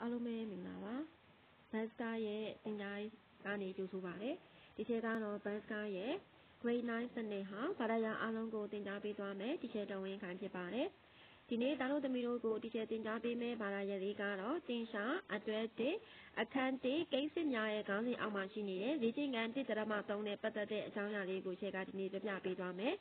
အားလုံးပဲမင်္ဂလာပါဘတ်စကားရဲ့သင်ကြားကနေကြိုဆိုပါရစေဒီချက်ကတော့ဘတ်စကားရဲ့ grade 9စနစ်ဟာဘာသာရပ်အားလုံးကိုသင်ကြားပေးသွားမယ်ဒီချက်တော်ဝင်ခံဖြစ်ပါတယ်ဒီနေ့တာလို့သမီးတို့ကိုဒီချက်သင်ကြားပေးမယ်ဘာသာရပ်လေးကတော့တင်ရှာအတွဲတစ်အခန်းတစ်ကိစ္စများရဲ့ခေါင်းစဉ်အောက်မှာရှိနေတဲ့လေ့ကျင့်ခန်းတစ်တရမ3နဲ့ပတ်သက်တဲ့အကြောင်းအရာလေးကိုချက်ကဒီနေ့ပြပြပေးသွားမယ်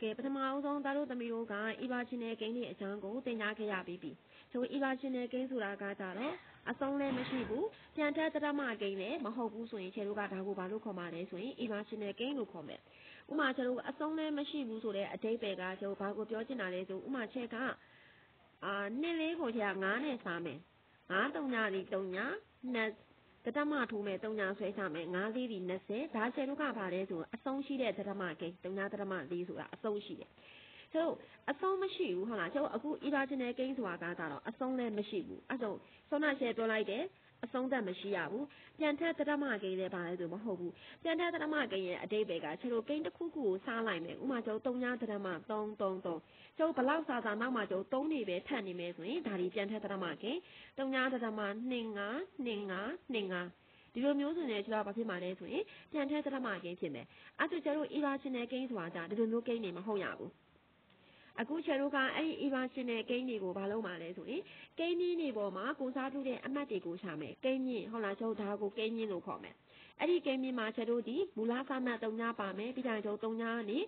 ကဲပထမအဆုံးသားတို့သမီးတို့က irrational gain တွေအကြောင်းကိုသင်ကြားခဲ့ရပြီးပြီ။ဆို irrational gain ဆိုတာကကြတော့အဆုံးလည်းမရှိဘူး။ပြန်ထက်တရမ gain လည်းမဟုတ်ဘူးဆိုရင်ခြေတို့ကဒါကိုဘာလို့ခေါ်မှာလဲဆိုရင် irrational gain လို့ခေါ်မယ်။ဥမာခြေတို့အဆုံးလည်းမရှိဘူးဆိုတဲ့အတိတ်ပဲကခြေတို့ဘာကိုပြောချင်တာလဲဆိုဥမာခြေကအာနှစ်လေးကိုခြေက9နဲ့စားမယ်။9 3ညဒီ3ည2 တတမထိုးမယ်3ညာဆွဲချမယ်5လေးဒီ20ဒါကျဲတို့ကပါလဲဆိုအဆုံးရှိတဲ့တတမကိ3ညာတတမလေးဆိုတာအဆုံးရှိတယ် ကျတို့အဆုံးမရှိဘူးဟုတ်လားကျတို့အခု irrational gain ဆိုတာကတော့အဆုံးလည်းမရှိဘူးအဲ့တော့ဆောနာရှယ်ပြောလိုက်တယ်အဆုံးသတ်မရှိရဘူးပြန်ထက်တရမကိန်းလည်းပါလဲဆိုမဟုတ်ဘူးပြန်ထက်တရမကိန်းရဲ့အတိတ်ပဲကကျွန်တော်ကိန်းတစ်ခုခုကိုစားလိုက်မယ်ဥမာကျွန်တော်3ညတရမ3 3 3ကျွန်တော်ဘလောက်စားစားနောက်မှကျွန်တော်3နေပဲထပ်နေမယ်ဆိုရင်ဒါဒီပြန်ထက်တရမကိန်း3ညတရမ2 5 2 5 2 5ဒီလိုမျိုးဆိုရင်ကျွန်တော်ဘာဖြစ်မှာလဲဆိုရင်ပြန်ထက်တရမကိန်းဖြစ်မယ်အဲ့ဒါကျတော့ irrational ကိန်းဆိုတာဒါဒီလိုမျိုးကိန်းနေမဟုတ်ရဘူး အခုချယ်တို့ကအဲ့ဒီ irrational ကိန်းတွေကိုဘာလုပ်မှာလဲဆိုရင်ကိန်းကြီးတွေပေါ်မှာကိုစားပြုတဲ့အမှတ်တွေကိုရှာမယ်ကိန်းကြီးဟုတ်လားကျွန်တော်ဒါကိုကိန်းကြီးလို့ခေါ်မယ်အဲ့ဒီကိန်းကြီးမှာချယ်တို့ဒီမူလစာမှတ်၃ညပါမယ်ပြီးတော့ကျွန်တော်၃ညကနေ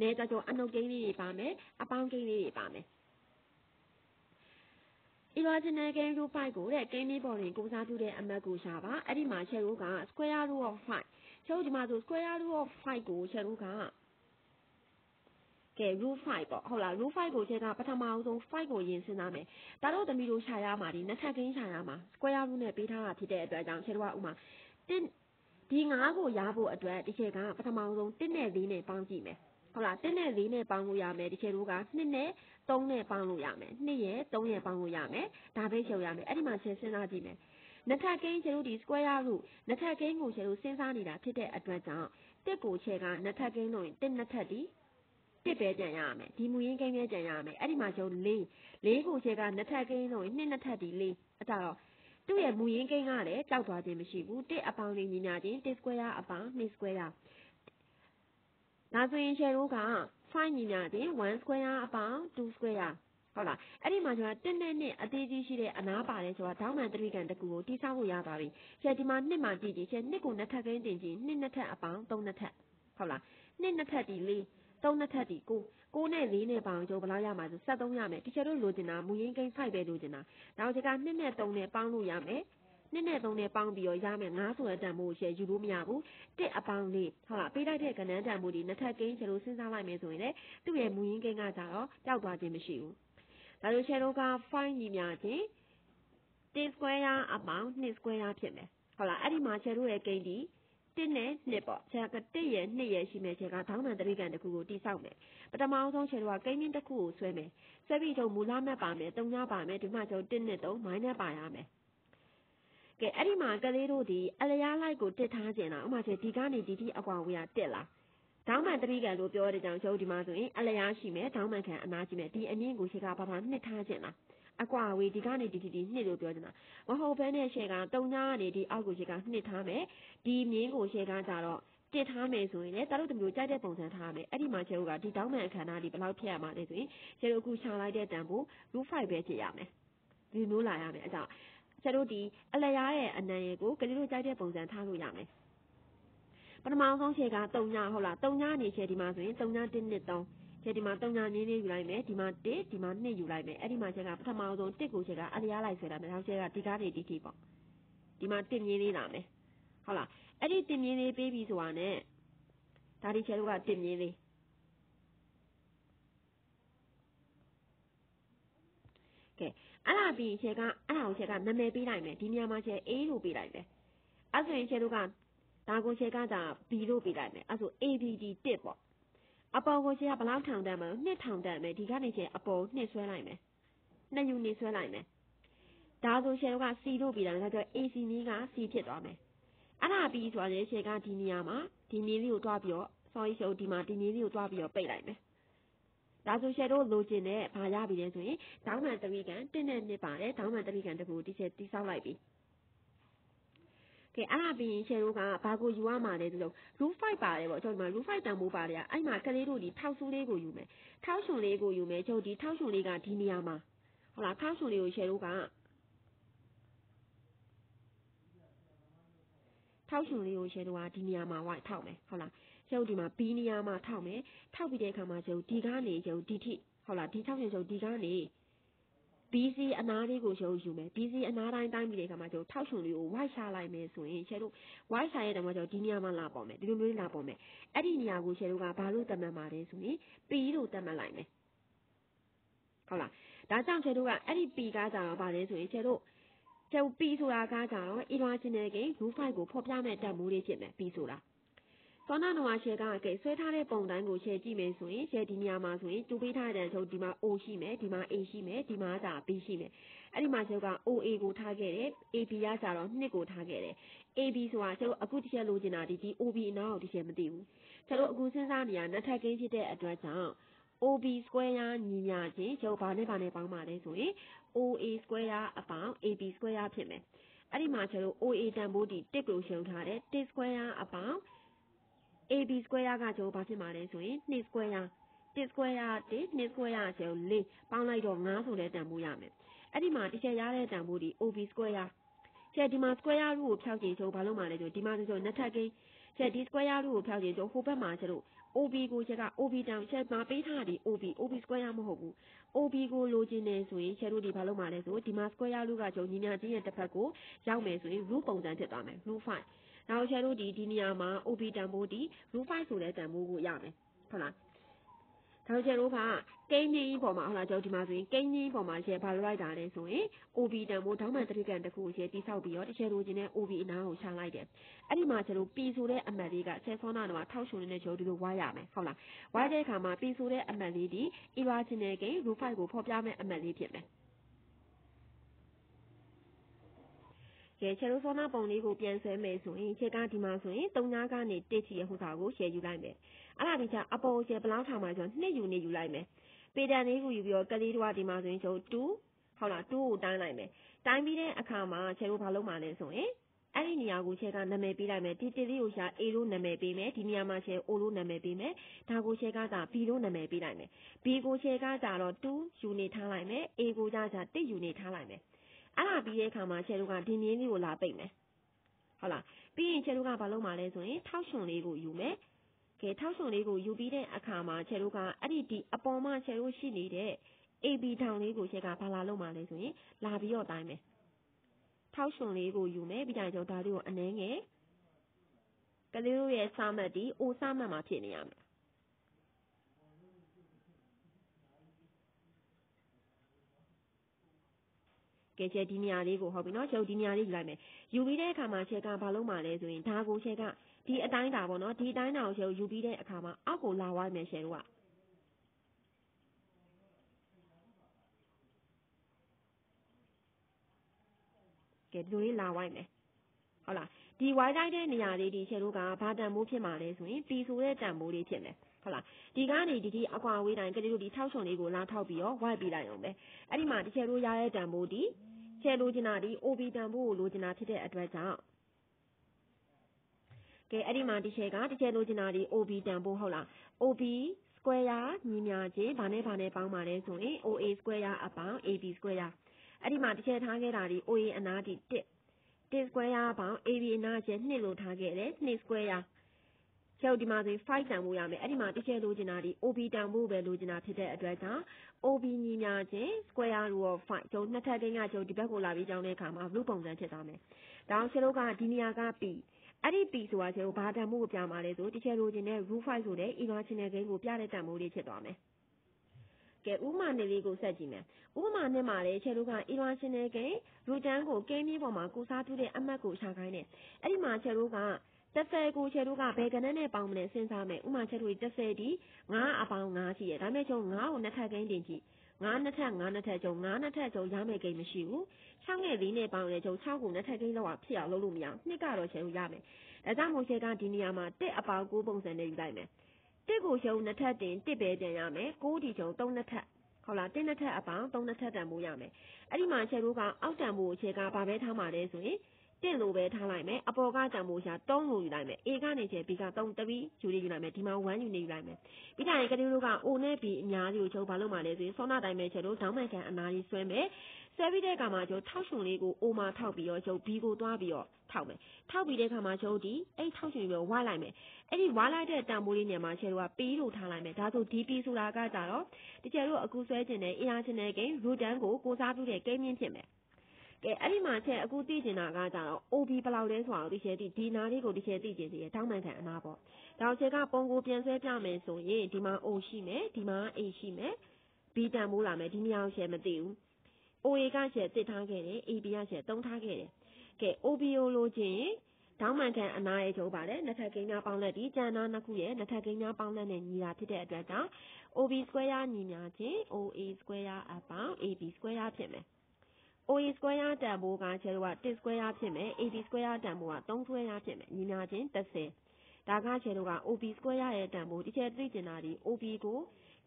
နေကြကျွန်အနုတ်ကိန်းလေးတွေပါမယ်အပေါင်းကိန်းလေးတွေပါမယ် irrational gain root 5ကိုတဲ့ကိန်းလေးပေါ်တွင်ကိုစားပြုတဲ့အမှတ်ကိုရှာပါအဲ့ဒီမှာ share root က square root of 5ကျွန်တော်ဒီမှာဆို square root of 5ကို share root က ကဲ root 5ပေါ့ဟုတ်လား root 5ကိုချက်တာပထမအောင်ဆုံး5ကိုရင်စဉ်းစားမယ်ဒါတော့သမီးတို့ရှာရမှာဒီနှစ်ထပ်ကင်းရှာရမှာ square root နဲ့ပေးထားတာဖြစ်တဲ့အတွက်ကြောင့်ချက်တော့ဥမာတင်းဒီ9ကိုရဖို့အတွက်ဒီချက်ကပထမအောင်ဆုံး1နဲ့4နဲ့ပေါင်းကြည့်မယ်ဟုတ်လား1နဲ့4နဲ့ပေါင်းလို့ရမယ်ဒီချက်တို့က2နဲ့3နဲ့ပေါင်းလို့ရမယ်2ရဲ့3ရဲ့ပေါင်းလို့ရမယ်ဒါပဲချုပ်ရမယ်အဲ့ဒီမှာချက်စဉ်းစားကြည့်မယ်နှစ်ထပ်ကိန်းကျတို့ဒီ square root နှစ်ထပ်ကိန်းကိုကျတို့စဉ်းစားနေတာဖြစ်တဲ့အတွက်ကြောင့်တစ်ကိုချက်ကနှစ်ထပ်ကိန်းလို့ရင်တစ်နှစ်ထပ်ဒီ တစ်ပဲပြန်ရမယ်ဒီမူရင်းကိန်းပဲပြန်ရမယ်အဲ့ဒီမှာကျုံ၄၄ကိုချက်ကနှစ်ထပ်ကိန်းလို့ရင်နှစ်နှစ်ထပ်ဒီ၄အဲ့ဒါတော့သူ့ရဲ့မူရင်းကိန်းကလည်းကြောက်သွားခြင်းမရှိဘူးတစ်အပေါင်းလေးညီညာချင်းတစ် square အပေါင်း2 square ဒါဆိုရင် share တို့က5ညီညာချင်း1 square အပေါင်း2 square ဟုတ်လားအဲ့ဒီမှာကျွန်တော်တင်းနဲ့နှစ်အသေးကြီးရှိတဲ့အနားပါတယ်ဆိုတာဒေါင်းမှန်တရိကန်တကူကိုတိဆောက်ဖို့ရပါပြီ။ဆရာဒီမှာနှစ်မှကြည့်ကြည့်ဆရာနှစ်ကိုနှစ်ထပ်ကင်းတင်ကြည့်နှစ်နှစ်ထပ်အပေါင်းသုံးနှစ်ထပ်ဟုတ်လားနှစ်နှစ်ထပ်ဒီလေး သုံးနှစ်ထပ်ဒီကိုကိုနဲ့လေးနဲ့ပေါင်းကျုပ်ဘယ်လောက်ရမှာဆို73ရမယ်တချို့တို့လိုချင်တာမူရင်းကိန်း5ပဲလိုချင်တာဒါကြောင့်ဒီကနှစ်နဲ့3နဲ့ပေါင်းလို့ရမယ်နှစ်နဲ့သုံးနဲ့ပေါင်းပြီးတော့ရမယ်ငါးဆိုတဲ့တန်ဖိုးရှယ်ယူလို့မရဘူးတစ်အပေါင်းလေးဟုတ်လားပေးလိုက်တဲ့ကဏ္ဍတန်ဖိုးဒီနှစ်ထပ်ကိန်းကျလို့စဉ်းစားလိုက်မယ်ဆိုရင်လေသူ့ရဲ့မူရင်းကိန်းကကြတော့ပျောက်သွားခြင်းမရှိဘူးဒါလို့ရှယ်တို့က5ညီမျှခြင်း1 square အပေါင်း2 square ဖြစ်မယ်ဟုတ်လားအဲ့ဒီမှာရှယ်တို့ရဲ့ကိန်းဒီ 1နဲ့2ပေါ့ဆရာက1ရဲ့2ရဲ့ရှိမယ်ဆရာကဒေါင်းမှန်တရိကန်တစ်ခုကိုတိဆောက်မယ်ပထမအောင်ဆုံးဆရာတို့ကကိန်းရင်းတစ်ခုကိုဆွဲမယ်ဆွဲပြီးတော့မူလမှတ်ပါမယ်3ညပါမယ်ဒီမှာကျုံ1နဲ့3 minus ပါရမယ်ကဲအဲ့ဒီမှာကလေးတို့ဒီအလျားလိုက်ကိုတစ်ထားခြင်းလားဥမာချေဒီကနေဒီထိအကွာဝေးကတက်လားဒေါင်းမှန်တရိကန်လို့ပြောတဲ့ကြောင့်ကျုပ်ဒီမှာဆိုရင်အလျားရှိမယ်ဒေါင်းမှန်ခံအနာရှိမယ်ဒီအမြင့်ကိုရှေ့ကဘာမှနှစ်ထားခြင်းလား အကွာဝေးဒီကနေဒီဒီဒီနှစ်လို့ပြောနေတာမဟုတ်ဘဲနဲ့ရှေ့ကတုံညာကနေဒီအောက်ကိုရှေ့ကနှစ်ထားမယ်ဒီမြင်းကိုရှေ့ကကြတော့တစ်ထားမယ်ဆိုရင်လည်းတာတို့တမျိုးကြိုက်တဲ့ပုံစံထားမယ်အဲ့ဒီမှာကျဲတို့ကဒီတောင်းမှန်အခမ်းအနားဒီဘယ်လောက်ဖြတ်ရမှာလဲဆိုရင်ကျဲတို့အခုရှာလိုက်တဲ့တန်ဖိုး root 5ပဲကြည့်ရမယ်ဒီမျိုးလာရမယ်အဲ့ဒါကျဲတို့ဒီအလျားရဲ့အနံရယ်ကိုကလေးတို့ကြိုက်တဲ့ပုံစံထားလို့ရမယ်ပထမဆုံးခြေက3ညဟုတ်လား3ညနေခြေဒီမှာဆိုရင်3ည1နှစ်3 ခြေဒီမှာ3ညမြင်းလေးယူလိုက်မယ်ဒီမှာ1ဒီမှာ2ယူလိုက်မယ်အဲ့ဒီမှာခြေကပထမဆုံး1ကိုခြေကအလျားလိုက်ဆွဲတာမယ်နောက်ခြေကဒီကားနေဒီထိပေါ့ဒီမှာ1မြင်းလေးလာမယ်ဟုတ်လားအဲ့ဒီ1မြင်းလေးပေးပြီးဆိုတာနဲ့ဒါဒီခြေတို့က1မြင်းလေးကဲအဲ့ဒါပြီးခြေကအဲ့ဒါကိုခြေကနာမည်ပေးလိုက်မယ်ဒီနေရာမှာခြေ A လို့ပေးလိုက်မယ်အဲ့ဆိုရင်ခြေတို့ကဒါကိုခြေကဒါ B လို့ပေးလိုက်မယ်အဲ့ဆို ABD 1ပေါ့ အပေါ်ကိုခြေကဘလောက်ထောင်တတ်မလဲနှစ်ထောင်တတ်မယ်ဒီကနေခြေအပေါ်နှစ်ဆွဲလိုက်မယ်နှစ်ယူနေဆွဲလိုက်မယ်ဒါဆိုခြေတို့က C လို့ပေးလိုက်မယ်ဒါကြောင့် AC နည်းက C ဖြစ်သွားမယ်အဲ့ဒါပြီးဆိုရင်ခြေကဒီနေရာမှာဒီနည်းလေးကိုတွားပြီးတော့ sorry ရှုပ်ဒီမှာဒီနည်းလေးကိုတွားပြီးတော့ပိတ်လိုက်မယ်ဒါဆိုရှယ်တို့လိုချင်တဲ့ဘာရပြီလဲဆိုရင်ဒေါင်းမှန်တရိကန်တင်းနဲ့နှစ်ပါတယ်ဒေါင်းမှန်တရိကန်တကူဒီချက်တိဆောက်လိုက်ပြီ ကဲအဲ့ဒါပြီးရင်ရှယ်တို့ကဘာကိုယူရမှာလဲဆိုတော့ roof 5ပါတယ်ပေါ့ကျွန်တော်ဒီမှာ roof 5တန်ဖိုးပါတယ်အဲ့မှာကလေးတို့ဒီထောက်ဆူးလေးကိုယူမယ်ထောက်ရှင်လေးကိုယူမယ်ကျွန်တော်ဒီထောက်ရှင်လေးကဒီနေရာမှာဟုတ်လားထောက်ရှင်လေးကိုရှယ်တို့ကထောက်ရှင်လေးကိုရှယ်တို့ကဒီနေရာမှာဝိုက်ထောက်မယ်ဟုတ်လားကျုပ်ဒီမှာ B နေရာမှာထောက်မယ်ထောက်ပြီးတဲ့အခါမှာကျုပ်ဒီကနေကျုပ်ဒီထိဟုတ်လားဒီထောက်ရှင်ကျုပ်ဒီကနေ BC အနားလေးကိုကျုပ်ယူမယ် BC အနားတိုင်းတိုင်းပြီးတဲ့အခါမှာကျုပ်ထောက်ရှင်လေးကို white ချလိုက်မယ်ဆိုရင်ကျတို့ white ချရဲ့တမှာကျုပ်ဒီနေရာမှာလာပေါ်မယ်ဒီလိုမျိုးလာပေါ်မယ်အဲ့ဒီနေရာကိုကျတို့ကဘာလို့တတ်မှတ်ပါလဲဆိုရင် P လို့တတ်မှတ်လိုက်မယ်ဟုတ်လားဒါကြောင့်ကျတို့ကအဲ့ဒီ P ကကြတော့ဗာလဲဆိုရင်ကျတို့ကျုပ် P ဆိုတာကကြတော့ irrational gain group 5ကိုဖော်ပြမဲ့တတ်မှုလေးဖြစ်မယ် P ဆိုတာ သောနာနဝါရှယ်ကကဲဆွဲထားတဲ့ပုံတိုင်းကိုရှယ်ကြည့်မယ်ဆိုရင်ရှယ်ဒီနေရာမှာဆိုရင်တူပေးထားတဲ့ချုပ်ဒီမှာ O ရှိမယ်ဒီမှာ A ရှိမယ်ဒီမှာက B ရှိမယ်အဲ့ဒီမှာချုပ်က OA ကိုထားခဲ့တယ် AB ကကြတော့2ကိုထားခဲ့တယ် AB ဆိုတာကျတို့အခုတစ်ချက်လိုချင်တာဒီဒီ OB အနားကိုတစ်ချက်မသိဘူးကျတို့အခုစဉ်းစားနေရနှစ်ထပ်ကင်းဖြစ်တဲ့အတွက်ကြောင့် OB square ရညီမျှခြင်းကျုပ်ဘာနဲ့ဘာနဲ့ပေါင်းပါလဲဆိုရင် OA square အပေါင်း AB square ဖြစ်မယ်အဲ့ဒီမှာကျတို့ OA တန်ဖိုးဒီ1ကိုရှုံထားတယ်1 square အပေါင်း AB square ကကျိုးဘာဖြစ်မှာလဲဆိုရင်2 square 1 square 1 2 square ကျိုး4ပေါင်းလိုက်တော့9ဆိုတဲ့တန်ဖိုးရမယ်အဲ့ဒီမှာတစ်ချက်ရတဲ့တန်ဖိုးဒီ OB square ကျဲဒီမှာ square root ကိုဖျောက်ကြည့်ကျိုးဘာလို့မှလဲဆိုဒီမှာကျိုးနှစ်ထပ်ကိန်းကျဲဒီ square root ကိုဖျောက်ကြည့်ကျိုးဟိုဘက်မှာကျတော့ OB ကိုချက်က OB တောင်ချက်မှာပေးထားဒီ OB OB square မဟုတ်ဘူး OB ကိုလိုချင်နေဆိုရင်ချက်တို့ဒီဘာလို့မှလဲဆိုဒီမှာ square root ကကျုံညီညာချင်းရဲ့တစ်ဖက်ကိုရောက်မယ်ဆိုရင် root ပုံစံဖြစ်သွားမယ် root 5 နောက်ချက်တို့ဒီဒီနေရာမှာ OB တန်ဖိုးဒီ root 5ဆိုတဲ့တန်ဖိုးကိုရမယ်ဟုတ်လားနောက်ချက်တို့ကကိန်းကြီးပေါ်မှာဟုတ်လားကျွန်တော်ဒီမှာဆိုရင်ကိန်းကြီးပေါ်မှာရှယ်ဘာလို့လိုက်တာလဲဆိုရင် OB တန်ဖိုးဒေါင်းမှန်တရိကန်တစ်ခုကိုရှယ်တိဆောက်ပြီးတော့တစ်ချက်လိုချင်တဲ့ OB အနားကိုရှာလိုက်တယ်အဲ့ဒီမှာကျွန်တော် P ဆိုတဲ့အမှတ်လေးကဆယ်ဆောနာတော့ထောက်ရှင်နေတဲ့ကျွန်တော်ဒီလိုဝါရမယ်ဟုတ်လားဝါတဲ့အခါမှာ P ဆိုတဲ့အမှတ်လေးဒီ irrational gain root 5ကိုဖော်ပြမဲ့အမှတ်လေးဖြစ်မယ် ကဲချေရိုဆောနာပုံလေးကို ပြန်ဆွဲမယ်ဆိုရင်ချက်ကဒီမှာဆိုရင်3ညကနေ1ချီရဲ့ဟိုစာကိုရှယ်ယူလိုက်မယ်အဲ့ဒါဒီချအပေါ်ရှယ်ဘလောက်ထားမှာဆိုတော့2ယူနေယူလိုက်မယ်ပေတန်လေးကိုယူပြီးတော့ကလေးတို့ကဒီမှာဆိုရင်ကျွန်တော်2ဟုတ်လား2ကိုတိုင်းလိုက်မယ်တိုင်းပြီးတဲ့အခါမှာချေရိုဘာလုပ်မှာလဲဆိုရင်အဲ့ဒီနေရာကိုချက်ကနာမည်ပေးလိုက်မယ်ဒီတလေးကိုရှာ A လို့နာမည်ပေးမယ်ဒီနေရာမှာချဲ O လို့နာမည်ပေးမယ်ဒါကိုချက်ကသာ B လို့နာမည်ပေးလိုက်မယ် B ကိုချက်ကကြတော့2ယူနေထားလိုက်မယ် A ကိုကြကြ1ယူနေထားလိုက်မယ် အဲ့ဒါပြီးတဲ့အခါမှာချဲတို့ကဒီမြင်းလေးကိုလာပိတ်မယ်ဟုတ်လားပြီးရင်ချဲတို့ကဘာလုပ်မှာလဲဆိုရင်ထောက်ရှင်လေးကိုယူမယ်ကဲထောက်ရှင်လေးကိုယူပြီးတဲ့အခါမှာချဲတို့ကအဲ့ဒီဒီအပေါ်မှာချဲတို့ရှိနေတဲ့ AB ထောင်လေးကိုချက်ကဘာလာလုပ်မှာလဲဆိုရင်လာပြီးတော့တိုင်းမယ်ထောက်ရှင်လေးကိုယူမယ်ပြီးတိုင်းကျတော့ဒါလေးကိုအနှဲငယ်ကလေးတို့ရဲ့စာမှတ်ဒီအိုစာမှတ်မှာဖြစ်နေရမယ် ကဲချက်ဒီနေရာလေးကိုဟုတ်ပြီနော်ချက်ဒီနေရာလေးယူလိုက်မယ်ယူပြီးတဲ့အခါမှာချက်ကဘာလုပ်မှာလဲဆိုရင်ဒါကိုချက်ကဒီအတိုင်းတာပေါ့နော်ဒီအတိုင်းတာကိုချက်ယူပြီးတဲ့အခါမှာအောက်ကိုလာဝိုင်းမယ်ချက်တို့ကကဲဒီလိုလေးလာဝိုင်းမယ်ဟုတ်လားဒီဝိုင်းတိုင်းတဲ့နေရာလေးဒီချက်တို့ကဘာတန်မိုးဖြစ်မှာလဲဆိုရင်ပီဆိုတဲ့တန်မိုးလေးဖြစ်မယ်ဟုတ်လားဒီကနေဒီဒီအကွာဝေးတိုင်းကလေးတို့ဒီထောက်ချုံလေးကိုလာထောက်ပြီးတော့ဝိုက်ပြီးလိုက်အောင်ပဲအဲ့ဒီမှာဒီချက်တို့ရတဲ့တန်မိုးဒီ ချဲလိုချင်တာဒီ OB တန်ဖိုးကို လိုချင်တာဖြစ်တဲ့အတွက်ကြောင့် ကဲအဲ့ဒီမှာ ဒီချဲကဒီချဲလိုချင်တာဒီ OB တန်ဖိုးဟုတ်လား OB square ညီမျှခြင်းဘာနဲ့ဘာနဲ့ပေါင်းပါလဲဆိုရင် OA square အပေါင်း AB square အဲ့ဒီမှာ တစ်ချက်ထားခဲ့တာဒီ OA အနားဒီ1 1 square ပေါင်း AB အနားကျ2လို့ထားခဲ့တယ်2 square ကျောက်ဒီမှာဆို5တန်ဖို့ရမယ်အဲ့ဒီမှာတစ်ချက်လိုချင်တာဒီ OB တန်ဖို့ပဲလိုချင်တာဖြစ်တဲ့အတွက်ကြောင့် OB ညီမျှခြင်း square root of 5ကျုံနှစ်ထပ်ကိန်းကကျုံဒီဘက်ကိုလာပြီးကြောင်းတဲ့အခါမှာ root ပုံစံဖြစ်သွားမယ်ဒါအောင်ဆယ်တို့ကဒီနေရာက P အဲ့ဒီ P ဆိုတာကျုံဘာတန်ဖို့ကိုပြမှာလဲဆိုတစ်ချက်လိုချင်တဲ့ root 5ဆိုတဲ့ irrational gain ကိုပြတဲ့တန်ဖိုးလေးဖြစ်သွားမယ်ကဲဥမာနေလေးကိုဆက်ကြည့်မယ်ဥမာနဲ့မှာလေခြေတို့က irrational gain ရူတန်းကိုကိန်းမျိုးပေါ်မှာကိုစားပြုတဲ့အမှတ်ကိုရှာခိုင်းတယ်အဲ့ဒီမှာခြေတို့က 30ကိုခြေတို့ကဘယ်ကနန်းနဲ့ပေါင်းမလဲစဉ်းစားမယ်ဥမာခြေတို့30ဒီ9အပေါင်း9ရှိရဒါပေမဲ့ကျုံ9ကိုနှစ်ထပ်ကိန်းတင်ကြည့်9နှစ်ထပ်9နှစ်ထပ်ကျုံ9နှစ်ထပ်ကျုံရမယ်ကိန်းမရှိဘူး6နဲ့4နဲ့ပေါင်းလဲကျုံ6ကိုနှစ်ထပ်ကိန်းလောက်ဖြစ်အောင်လုပ်လို့မရဘူးနှစ်ကတော့ခြေတို့ရမယ်ဒါကြောင့်မို့ခြေကဒီနေရာမှာ1အပေါင်း9ပုံစံနဲ့ယူလိုက်မယ်တစ်ကိုရှုံးနှစ်ထပ်တင်တစ်ပဲပြန်ရမယ်ကိုဒီရှုံးသုံးနှစ်ထပ်ဟုတ်လားတင်းနှစ်ထပ်အပေါင်းသုံးနှစ်ထပ်တန်ဖို့ရမယ်အဲ့ဒီမှာခြေတို့ကအောက်တန်ဖို့ခြေကဘာပဲထားမှာလဲဆိုရင် တစ်လိုပဲထားလိုက်မယ်အပေါ်ကတန်ဖို့ရှာ3လိုယူလိုက်မယ် A ကနေချေ B က3တပီးယူနေယူလိုက်မယ်ဒီမှာ1ယူနေယူလိုက်မယ်ပြီးကြရင်ကလေးတို့က O နဲ့ B အများကြီးကိုချုပ်ဘာလို့မှလဲဆိုရင်စောနာတိုင်းပဲချေတို့ဒေါင်းမှန်ကန်အနာကြီးဆွဲမယ်ဆွဲပြီးတဲ့အခါမှာကျိုးထောက်ရှင်လေးကို O မှာထောက်ပြီးတော့ကျုပ် B ကိုသွားပြီးတော့ထောက်မယ်ထောက်ပြီးတဲ့အခါမှာကျုပ်ဒီအဲ့ထောက်ရှင်ပြီးဝိုင်းလိုက်မယ်အဲ့ဒီဝါလိုက်တဲ့တန်ဖိုးလေးနေရာမှာချေတို့က P လို့ထားလိုက်မယ်ဒါဆို DP ဆိုတာကကြတော့တကယ်လို့အခုဆွဲခြင်းနဲ့ AR ခြင်းနဲ့ကိန်း root တန်းကိုကိုစားပြုတဲ့ကိန်းမြင့်ဖြစ်မယ် ကဲအဲ့ဒီမှာချက်အခုသိကျင်တာကကြတော့ OB ဘယ်လောက်လဲဆိုတာကိုဒီချက်သိဒီနာလေးကိုဒီချက်သိကျင်စီရတောင်းမှန်ခံအနာပေါ့ဒါချက်ကပုံကိုပြန်ဆွဲပြမယ်ဆိုရင်ဒီမှာ O ရှိမယ်ဒီမှာ A ရှိမယ် B တန်မိုးလာမယ်ဒီမြောင်ချက်မသိဘူး OA ကချက်တစ်ထားခဲ့တယ် AB ကချက်သုံးထားခဲ့တယ်ကဲ OB ကိုလိုချင်တောင်းမှန်ခံအနာရဲ့ကျိုးပါတယ်နှစ်ထပ်ကိန်းများပေါင်းလက်ဒီကျန်နာနှစ်ခုရဲ့နှစ်ထပ်ကိန်းများပေါင်းလက်နဲ့ညီတာဖြစ်တဲ့အတွက်ကြောင့် OB square ညီများချင်း OA square အပေါင်း AB square ဖြစ်မယ် OA square တန်ဖိုးက ကျတော့1 square ဖြစ်မယ် AB square တန်ဖိုးက 3 square ဖြစ်မယ် ညီများချင်း30ဒါက ကျတော့က OB square ရဲ့တန်ဖိုး ဒီချက်သိကျင်တာဒီ OB ကို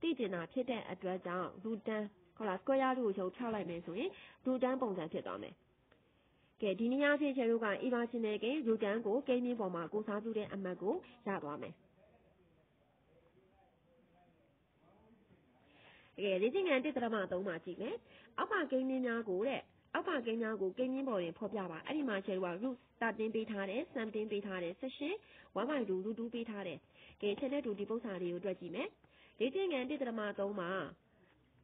သိကျင်တာဖြစ်တဲ့အတွက်ကြောင့် root တန်းဟုတ်လား square လို့ချုပ်ချလိုက်မယ်ဆိုရင် root တန်းပုံစံဖြစ်သွားမယ် ကဲ ဒီနေရာဖြစ်ချေတို့က irrational ကိန်း root တန်းကို ကိန်းမြင့်ပေါ်မှာ ကိုစားပြုတဲ့အမှတ်ကို ရသွားမယ်ကဲလေ့ကျင့်ခန်း1.3မှာ ကြည့်မယ် အောက်ပါကိန်းမြင့်များကိုတဲ့အောက်ပါကိန်းများကိုကိန်းမြင့်ပေါ်တွင်ဖော်ပြပါအဲ့ဒီမှာချေတို့က root တာတင်းပေးထားတယ် sum တင်းပေးထားတယ်18 1/2 root 2ပေးထားတယ်ကဲချက်နဲ့တူဒီပု္ပ္ပာလေးကိုတွက်ကြည့်မယ်လေ့ကျင့်ခန်း1.3မှာ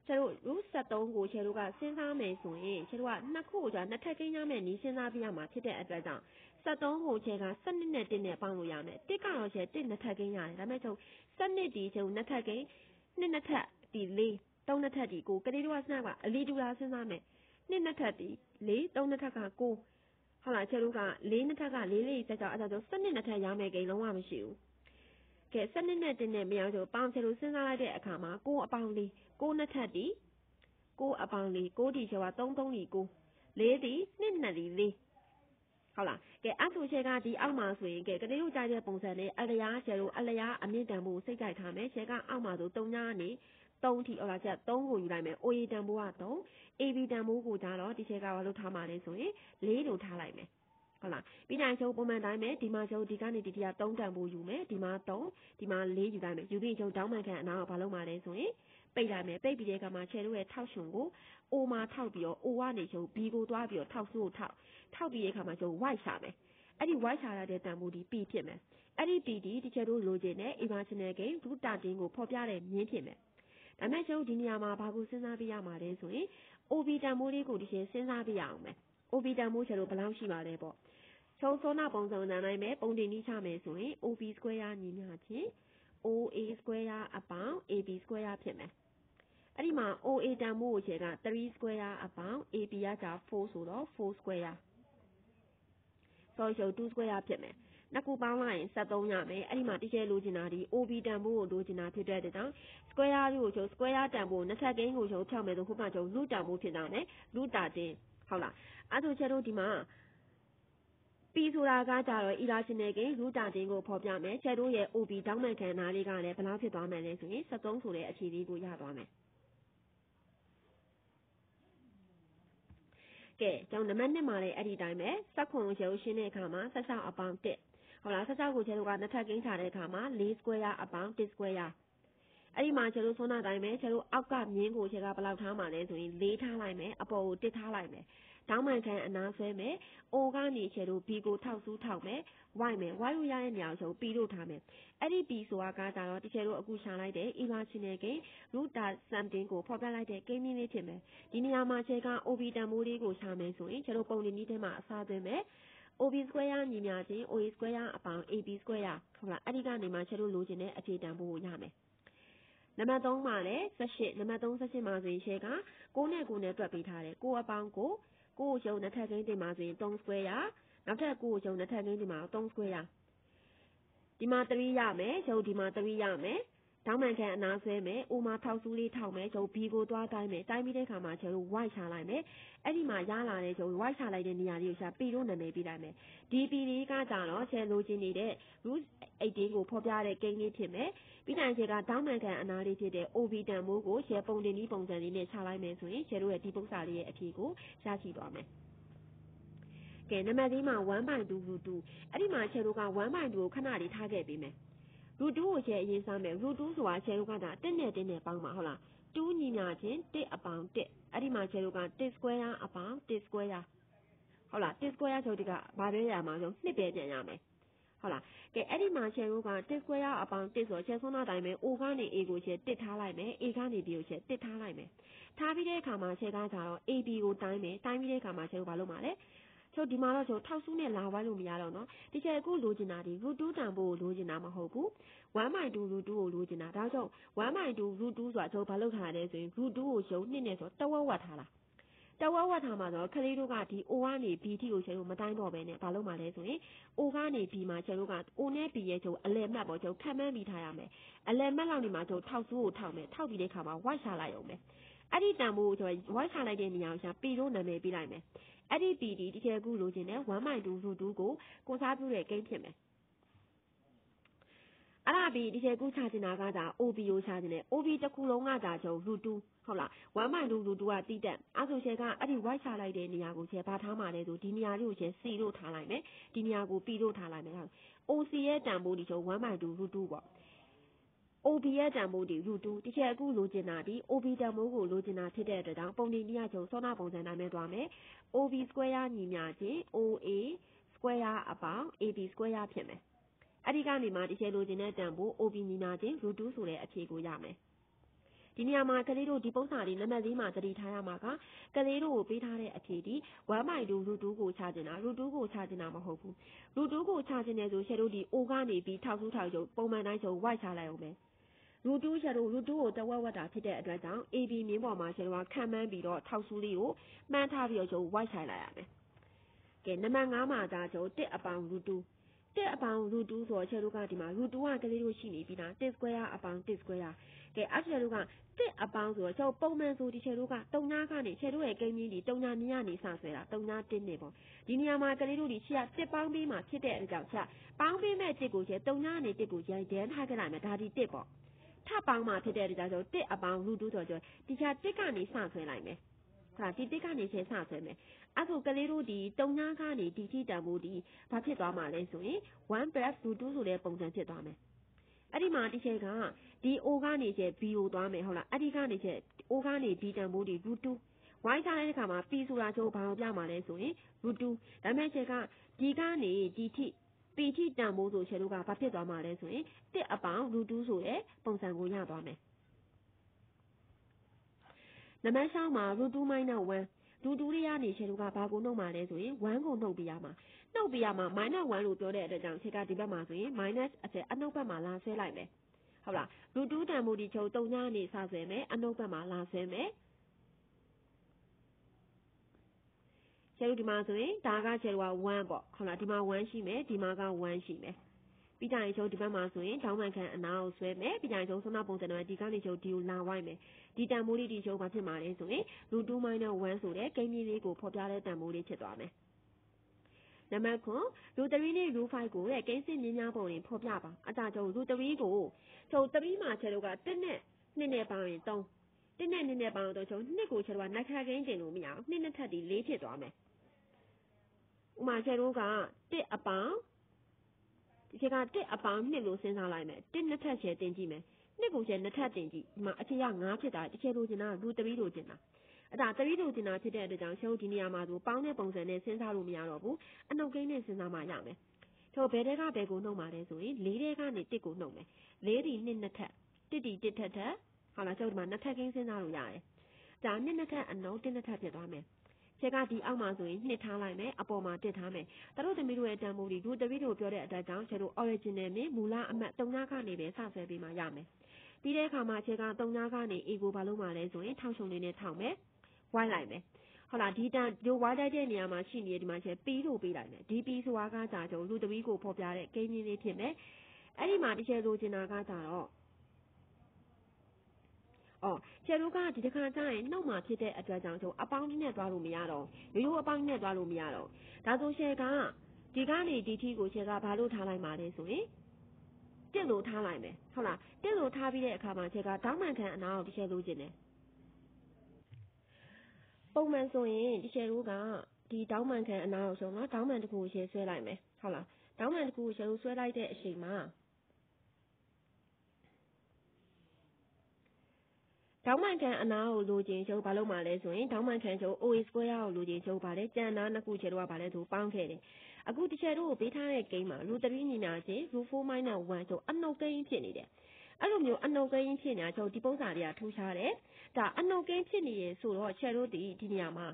ကျတို့ root 73ကိုကျတို့ကစဉ်းစားမယ်ဆိုရင်ကျတို့ကနှစ်ခုကိုကြာနှစ်ထပ်ကိန်းရမယ်နီးစဉ်းစားပြရမှာဖြစ်တဲ့အတွက်ကြောင့်73ကိုကျဲက7နဲ့1နဲ့ပေါင်းလို့ရမယ်1ကတော့ကျဲ1နှစ်ထပ်ကိန်းရတယ်ဒါပေမဲ့ကျုပ်7ဒီကျုပ်နှစ်ထပ်ကိန်းနှစ်နှစ်ထပ်ဒီ4 3နှစ်ထပ်ဒီကိုကလေးတို့ကစဉ်းစားပါအလီတူတာစဉ်းစားမယ်နှစ်နှစ်ထပ်ဒီ4 3နှစ်ထပ်က9ဟုတ်လားကျတို့က4နှစ်ထပ်က4လေးစက်ကြောင့်အဲ့ဒါကြောင့်7နှစ်ထပ်ရမယ်ကိန်းလုံးဝမရှိဘူးကဲ7နှစ်နဲ့တင်းနဲ့မရဆိုပေါင်းချလို့စဉ်းစားလိုက်တဲ့အခါမှာကိုအပေါင်းလေးကိုနှစ်ထပ်ဒီကိုအပေါင်းလေးကိုဒီချောက3 3ဒီကို4ဒီနှစ်နှစ်ဒီ4ဟုတ်လားကဲအဲ့ဆိုချက်ကဒီအောက်မှာဆိုရင်ကဲကလေးတို့ကြားတဲ့ပုံစံနဲ့အလျားချေလို့အလျားအမြင့်တန်ဖို့စိတ်ကြိုက်ထားမယ်ချက်ကအောက်မှာဆို3ညနေ 3ထိဟုတ်လားချက်3ကိုယူလိုက်မယ် OA တန်ဖိုးက3 AB တန်ဖိုးကိုကြတော့ဒီချက်ကဘာလို့ထားမှာလဲဆိုရင်4လို့ထားလိုက်မယ်ဟုတ်လားပြီးတိုင်းချုပ်ပုံမှန်တိုင်းပဲဒီမှာချုပ်ဒီကနေဒီတီက3တန်ဖို့ယူမယ်ဒီမှာ3ဒီမှာ4ယူတိုင်းမယ်ယူပြီးချုပ်တောင်းမှန်ခံအနာကဘာလုပ်မှာလဲဆိုရင်ပိတ်လိုက်မယ်ပိတ်ပြီးတဲ့အခါမှာခြေတို့ရဲ့ထောက်ရှင်ကို O မှာထောက်ပြီးတော့ O ကနေချုပ် B ကိုသွားပြီးတော့ထောက်ဆိုးထောက်ထောက်ပြီးတဲ့အခါမှာချုပ် white ရှာမယ်အဲ့ဒီ white ရှာရတဲ့တန်ဖိုးဒီ P ဖြစ်မယ်အဲ့ဒီ P ဒီဒီချက်တို့လိုချင်တဲ့ imaginary game ဒုတာတင်းကိုဖော်ပြတဲ့မြင်းဖြစ်မယ် ဒါမဲ့ကျုပ်ဒီနေရာမှာဘာကိုစဉ်းစားပြရမှာလဲဆိုရင် OB တန်ဖိုးလေးကိုဒီရှင်စဉ်းစားပြရအောင်မယ် OB တန်ဖိုးချက်တို့ဘယ်လောက်ရှိပါလဲပေါ့ချုံစောနာပုံစံနာနိုင်မယ်ပုံတင်နီးချမယ်ဆိုရင် OB square ညီမျှချင်း OA square အပေါင်း AB square ဖြစ်မယ်အဲ့ဒီမှာ OA တန်ဖိုးကိုချေက3 square အပေါင်း AB ကကြာ4ဆိုတော့4 square ဆိုတော့2 square ဖြစ်မယ် နှစ်ခုပေါင်းလိုက်ရင်73ရမယ် အဲ့ဒီမှာ တကယ်လိုချင်တာဒီ OB တန်ဖိုးကို လိုချင်တာဖြစ်တဲ့အတွက်ကြောင့် square လေးကိုချုပ် square တန်ဖိုးနှစ်ထပ်ကိန်းကိုချုပ်ဖြောက်မယ်ဆိုခုမှချုပ် root တန်ဖိုးဖြစ်တာနဲ့ root တာတင်ဟုတ်လား အဲ့ဒါဆိုချက်တို့ဒီမှာပြီးဆိုတာကကြတော့ irrational ကိန်း root တာတင်ကို ဖော်ပြမယ်ချက်တို့ရဲ့ OB တောင်းမှန်ခံနာလေးကလည်း ဘယ်လောက်ဖြစ်သွားမယ်လဲဆိုရင်73ဆိုတဲ့အခြေလေးကို ရသွားမယ် ကဲကျောင်းနံပါတ်1မှာလည်း အဲ့ဒီတိုင်းပဲစက်ခွန်ကိုရုပ်ရှင်းတဲ့အခါမှာ ဆက်ဆောက်အပေါင်း1 ဟုတ်လားဆက်ဆောက်ကိုကျတို့ကနှစ်ထပ်ကိန်းချတဲ့အခါမှာ4 square အပေါင်း1 square အဲ့ဒီမှာကျတို့ဆွမ်းနာတိုင်းပဲကျတို့အောက်ကမြင်းကိုကျကဘယ်လောက်ထားမှလဲဆိုရင်၄ထားလိုက်မယ်အပေါ်ကိုတစ်ထားလိုက်မယ်တောင်းမှန်ခံအနာဆွဲမယ်။ O ကနေကျတို့ B ကိုထောက်ဆူးထောက်မယ်။ Y မယ်။ Y လို့ရတဲ့နေရာကို P လို့ထားမယ်။အဲ့ဒီ P ဆိုတာကကြတော့တကယ်လို့အခုရှာလိုက်တဲ့ imaginary game root something ကိုဖော်ပြလိုက်တဲ့ကိန်းမင်းလေးဖြစ်မယ်။ဒီနေရာမှာကျက OB တန်ဖိုးလေးကိုရှာမယ်ဆိုရင်ကျတို့ပုံလေးနည်းထဲမှာအစားသွင်းမယ်။ OB square ညီမျှချင်း OA square အပေါင်း AB square ဟုတ်လားအဲ့ဒီကနေမှကျတို့လိုချင်တဲ့အဖြေတန်ဖိုးကိုရမယ်။နံပါတ်3မှာလည်း18နံပါတ်3 18မှာဆိုရင်ရှယ်က6နဲ့9နဲ့တွက်ပေးထားတယ်6အပေါင်း9 9ကိုရှုံနှစ်ထပ်ကိန်းတင်မှာဆိုရင်3 square ရနောက်ထပ်9ကိုရှုံနှစ်ထပ်ကိန်းတင်မှာ3 square ရဒီမှာ3ရမယ်ရှုံဒီမှာ3ရမယ် တောင်းမှန်ခံအနာဆွဲမယ်။ဥမာထောက်ဆူးလေးထောက်မယ်။ကျုပ်ဘီကိုသွားတိုင်းမယ်။တိုင်းပြီးတဲ့ခါမှာကျုပ်ဝိုက်ချလိုက်မယ်။အဲ့ဒီမှာရလာတဲ့ကျုပ်ဝိုက်ချလိုက်တဲ့နေရာလေးကိုရှာပီလို့နာမည်ပေးလိုက်မယ်။ဒီပီလေးကကြတော့ဆယ်လိုချင်နေတဲ့ root 18ကိုဖော်ပြတဲ့ကိန်းလေးဖြစ်မယ်။ပြီးတိုင်းချက်ကတောင်းမှန်ခံအနာလေးဖြစ်တဲ့ OB တန်မိုးကိုရှယ်ပုံတင်ဒီပုံစံလေးနဲ့ချလိုက်မယ်ဆိုရင်ရှယ်တို့ရဲ့ဒီပု္ပ္ပစာလေးရဲ့အဖြေကိုရရှိသွားမယ်။ကဲနံပါတ်၄မှာ1/2 root 2အဲ့ဒီမှာရှယ်တို့က1/2ကိုခဏလေးထားခဲ့ပေးမယ်။ ရူတူကိုရှယ်အရင်စားမယ်ရူတူဆိုတာရှယ်တို့ကဒါတစ်နဲ့တစ်နဲ့ပေါင်းပါဟုတ်လားတူးညီညာချင်းတစ်အပေါင်းတစ်အဲ့ဒီမှာရှယ်တို့ကတစ်စကွဲယာအပေါင်းတစ်စကွဲယာဟုတ်လားတစ်စကွဲယာဆိုဒီကဘာပဲရမှာဆိုနှစ်ပဲပြန်ရမယ်ဟုတ်လားကဲအဲ့ဒီမှာရှယ်တို့ကတစ်စကွဲယာအပေါင်းတစ်ဆိုရှယ်ဆုံးတဲ့အတိုင်းပဲ O ကနေ A ကိုရှယ်တစ်ထားလိုက်မယ် A ကနေ B ကိုရှယ်တစ်ထားလိုက်မယ်ထားပြီးတဲ့အခါမှာရှယ်ကကြတော့ AB ကိုတိုင်းမယ်တိုင်းပြီးတဲ့အခါမှာရှယ်တို့ဘာလုပ်မှာလဲ ဆိုဒီမှာတော့ကျွန်တော်ထောက်စုနဲ့လာဝိုင်းလို့မရတော့နော်ဒီချက်အခုလိုချင်တာဒီ root 2တန်ဖို့လိုချင်တာမဟုတ်ဘူး1/2 root 2ကိုလိုချင်တာဒါကြောင့်1/2 root 2ဆိုတာကျွန်တော်ဘာလုပ်ထားလဲဆိုရင် root 2ကိုရုံနှစ်နဲ့ဆိုတဝက်ဝက်ထားလားတဝက်ဝက်ထားမှာဆိုတော့ကလေးတို့ကဒီ O ကနေ B ထိကိုချက်လို့မတိုင်းတော့ပဲနဲ့ဘာလုပ်မှာလဲဆိုရင် O ကနေ B မှာချက်လို့က O နဲ့ B ရဲ့ချက်အလယ်မှတ်ပေါ့ချက်ခန့်မှန်းပြီးထားရမယ်အလယ်မှတ်လောက်နေမှာချက်ထောက်စုကိုထောက်မယ်ထောက်ပြီးတဲ့ခါမှာ white ချလိုက်အောင်မယ်အဲ့ဒီတန်ဖိုးကိုကျွန်တော် white ချလိုက်တဲ့နေရာကိုရှာ P လို့နာမည်ပေးလိုက်မယ် အဲ့ဒီ PD တကယ်ကူလိုချင်တဲ့1/2 root 2ကိုကိုစားပြုတဲ့ကိန်းဖြစ်မယ်အဲ့ဒါပြီးဒီချက်ကူချချင်တာကဒါ OB ကိုချချင်တယ် OB တစ်ခုလုံးကဒါကျုံ root 2ဟုတ်လား1/2 root 2ကတိတက်အဲ့ဆိုချက်ကအဲ့ဒီ white ချလိုက်တဲ့နေရာကိုချက်ဘာထားမှလဲဆိုဒီနေရာလေးကိုချက် C လို့ထားလိုက်မယ်ဒီနေရာကို P လို့ထားလိုက်မယ်ဟုတ် OC ရဲ့တန်ဖိုးဒီကျုံ1/2 root 2ပေါ့ OB ရဲ့တန်ဖိုးဒီ root 2ဒီချက်အခုလိုချင်တာဒီ OB တန်ဖိုးကိုလိုချင်တာဖြစ်တဲ့အတွက်ကြောင့်ပုံတင်ပြရချုံစောနာပုံစံတိုင်းပဲသွားမယ် OB square ညီမျှခြင်း OA square အပေါင်း AB square ဖြစ်မယ်အဲ့ဒီကနေမှဒီချက်လိုချင်တဲ့တန်ဖိုး OB ညီမျှခြင်း root 2ဆိုတဲ့အဖြေကိုရမယ်ဒီနေရာမှာကလေးတို့ဒီပုံစံလေးနံပါတ်၄မှာသတိထားရမှာကကလေးတို့ကိုပေးထားတဲ့အဖြေဒီ1/2 root 2ကိုချခြင်းတာ root 2ကိုချခြင်းတာမဟုတ်ဘူး root 2ကိုချခြင်းတယ်ဆိုရှယ်တို့ဒီ O ကနေပြီးထောက်စုထောက်ချုပ်ပုံမှန်တိုင်းချုပ် white ချလိုက်အောင်ပဲ ရူတူးရှယ်တို့ရူတူးကိုတဝက်ဝက်တာဖြစ်တဲ့အတွက်ကြောင့် AB မြင်းပေါ်မှာရှယ်တို့ကခံမှန်းပြီးတော့ထောက်ဆူးလေးကိုမှန်းထားပြီးတော့ကျုပ်ဝိုက်ဆိုင်လိုက်ရမယ်။ကဲနံပါတ်5မှာဒါကျုပ်1အပေါင်းရူတူး1အပေါင်းရူတူးဆိုတော့ရှယ်တို့ကဒီမှာရူတူးကကလေးတို့ရှိနေပြီလား1 square အပေါင်း1 square ကဲအဲ့ရှယ်တို့က1အပေါင်းဆိုတော့ကျုပ်ပုံမှန်ဆိုဒီရှယ်တို့ကတုံညာကနေရှယ်တို့ရဲ့ကိန်းကြီးဒီတုံညာမြင်းကနေစဆွဲတာတုံညာ1နဲ့ပေါ့ဒီနေရာမှာကလေးတို့ဒီရှေ့က1ပေါင်းပြီးမှဖြစ်တဲ့အတွက်ကြောင့်ချက်ပေါင်းပြီးမဲ့1ကိုရှယ်တုံညာနေ1ကိုရိုက်ဒဲထားကြလိုက်မယ်ဒါဒီ1ပေါ့ ထပ်ပေါင်းမှဖြစ်တဲ့အတွက်ကြောင့်တစ်အပေါင်းလူတူးဆိုတော့ဒီချာတစ်ကနေစဆွဲလိုက်မယ်ဟာဒီတစ်ကနေဆဲစဆွဲမယ်အဲ့ဆိုကလေးတို့ဒီတုံညာကနေဒီထိတန်ဖို့ဒီဘာဖြစ်သွားမှာလဲဆိုရင်1 plus လူတူးဆိုတဲ့ပုံစံဖြစ်သွားမယ်အဲ့ဒီမှာဒီချက်ကဒီ O ကနေချက် B ကိုသွားမယ်ဟုတ်လားအဲ့ဒီကနေချက် O ကနေ B တန်ဖို့ဒီ root 2 y ချတဲ့အခါမှာ p ဆိုတာကျိုးဘာကိုပြမှာလဲဆိုရင် root 2ဒါမဲ့ချက်ကဒီကနေဒီထိ ပီထိတန်မိုးဆိုရှယ်တို့ကဘာဖြစ်သွားမှာလဲဆိုရင်တစ်အပေါင်းလူတူးဆိုတဲ့ပုံစံကိုရသွားမယ်နံပါတ်6မှာ root 2 minus 1လူတူတွေကနေရှယ်တို့ကဘာကိုနှုတ်မှာလဲဆိုရင်1ကိုနှုတ်ပြရမှာနှုတ်ပြရမှာ minus 1လို့ပြောတဲ့အတွက်ကြောင့်ခြေကဒီဘက်မှာဆိုရင် minus အဆက်အနှုတ်ဘက်မှာလာဆွဲလိုက်မယ်ဟုတ်လားလူတူးတန်မိုးဒီချုပ်3ညနေစဆွဲမယ်အနှုတ်ဘက်မှာလာဆွဲမယ် ကျဲတို့ဒီမှာဆိုရင်ဒါကကျဲတို့က1ပေါ့ဟုတ်လားဒီမှာ1ရှိမယ်ဒီမှာက1ရှိမယ်ပြီးကြရင်ကျုပ်ဒီဘက်မှာဆိုရင်တောင်းပန်ခံအနာကိုဆွဲမယ်ပြီးကြရင်ကျုပ်ဆုံးမပုံစံတော့ဒီကနေကျုပ်ဒီကိုလာဝိုက်မယ်ဒီတန်မိုးလေးဒီကျုပ်ဘာဖြစ်မှာလဲဆိုရင် root 2 minus 1ဆိုတဲ့ကိန်းကြီးလေးကိုဖော်ပြတဲ့တန်မိုးလေးဖြစ်သွားမယ်နံပါတ်9 root 3နဲ့ root 5ကိုတဲ့ကိန်းစစ်မြင်းများပုံရင်ဖော်ပြပါအကြကျုပ် root 3ကိုကျုပ်3မှာချက်တို့က1နဲ့2နဲ့ပေါင်းရင်3 1နဲ့2နဲ့ပေါင်းတော့ကျုပ်2ကိုချက်တို့ကနှက်ခါကိန်းကျင်လို့မရအောင်2နဲ့ထပ်ဒီ4ဖြစ်သွားမယ် ဥမာကျတို့ကတစ်အပေါင်းဒီချက်ကတစ်အပေါင်းနှစ်လို့စဉ်းစားလိုက်မယ်တစ်နှစ်ထပ်ချဲတင်ကြည့်မယ်နှစ်ကိုချဲနှစ်ထပ်တင်ကြည့်ဒီမှာအခြေရ9ဖြစ်တာတစ်ချဲလို့ကျင်တာလူ3လို့ကျင်တာအဲ့ဒါ3လို့ကျင်တာဖြစ်တဲ့အတွက်ကြောင့်ရှုပ်ဒီနေရာမှာဆိုပေါင်းတဲ့ပုံစံနဲ့စဉ်းစားလို့မရတော့ဘူးအနှုတ်ကိန်းနဲ့စဉ်းစားမှရမယ်တော့ဘယ်တဲကဘယ်ကိုနှုတ်မှာလဲဆိုရင်၄တဲကနေတစ်ကိုနှုတ်မယ်၄ဒီနှစ်နှစ်ထပ်တစ်ဒီတစ်ထပ်ထပ်ဟုတ်လားကျုပ်ဒီမှာနှစ်ထပ်ကိန်းစဉ်းစားလို့ရတယ်ဒါနှစ်နှစ်ထပ်အနှုတ်တစ်နှစ်ထပ်ဖြစ်သွားမယ် ချက်ကဒီအောက်မှာဆိုရင်နှစ်ထားလိုက်မယ်အပေါ်မှာတစ်ထားမယ်တတို့သမီးတို့ရဲ့တန်ဖိုးဒီတို့တပည့်တို့ပြောတဲ့အတွက်ကြောင့်ချက်တို့ original နဲ့မူလအမှတ်၃ညကနေပဲစဆွဲပေးမှရမယ်ပြီးတဲ့အခါမှာချက်က၃ညကနေ A ကိုဘာလို့မှလဲဆိုရင်ထောက်ရှုံလေးနဲ့ထောက်မယ်ဝိုင်းလိုက်မယ်ဟုတ်လားဒီတန်ဒီဝါတိုက်တဲ့နေရာမှာရှိနေဒီမှာချက် P လို့ပေးလိုက်မယ်ဒီ P ဆိုတာကကြာကျုံလူသမီးကိုဖော်ပြတဲ့ကိန်းကြီးလေးဖြစ်မယ်အဲ့ဒီမှာတစ်ချက်လိုချင်တာကကြတော့ အော်ကျတို့ကဒီတစ်ခါကျရင်နှုတ်မှာဖြစ်တဲ့အတွက်ကြောင့်ကျုပ်အပေါင်းနဲ့သွားလို့မရတော့ရိုးရိုးအပေါင်းနဲ့သွားလို့မရတော့ဒါဆိုရှယ်ကဒီကနေဒီထီကိုရှယ်ကဘာလို့ထားလိုက်ပါလဲဆိုရင်တက်လို့ထားလိုက်မယ်ဟုတ်လားတက်လို့ထားပြီးတဲ့အခါမှာရှယ်ကတောင်းမှန်ခံအနာကိုဒီရှယ်လို့ကျင်တယ်ပုံမှန်ဆိုရင်ဒီရှယ်တို့ကဒီတောင်းမှန်ခံအနာကိုဆိုတော့တောင်းမှန်တစ်ခုကိုရှယ်ဆွဲလိုက်မယ်ဟုတ်လားတောင်းမှန်တစ်ခုကိုရှယ်တို့ဆွဲလိုက်တဲ့အချိန်မှာ ဒေါင်းမှန်ခံအနာကိုလိုချင်ချုပ်ဘာလို့မှလဲဆိုရင်ဒေါင်းမှန်ခံချုပ် OA square ကိုလိုချင်ချုပ်ပါတယ်ကြံနာနှစ်ခုချေတော့ကဘာလဲဆိုပေါင်းခဲ့တယ်အခုတစ်ချက်တို့ကိုပေးထားတဲ့ဂိမ်းမှာလူ3ညီညာချင်းလူ4 minus 1ချုပ်အနှုတ်ကိန်းဖြစ်နေတယ်အဲ့လိုမျိုးအနှုတ်ကိန်းဖြစ်နေတာချုပ်ဒီပုံစံတွေကထူးခြားတယ်ဒါအနှုတ်ကိန်းဖြစ်နေရဆိုတော့ချက်တို့ဒီဒီနေရာမှာ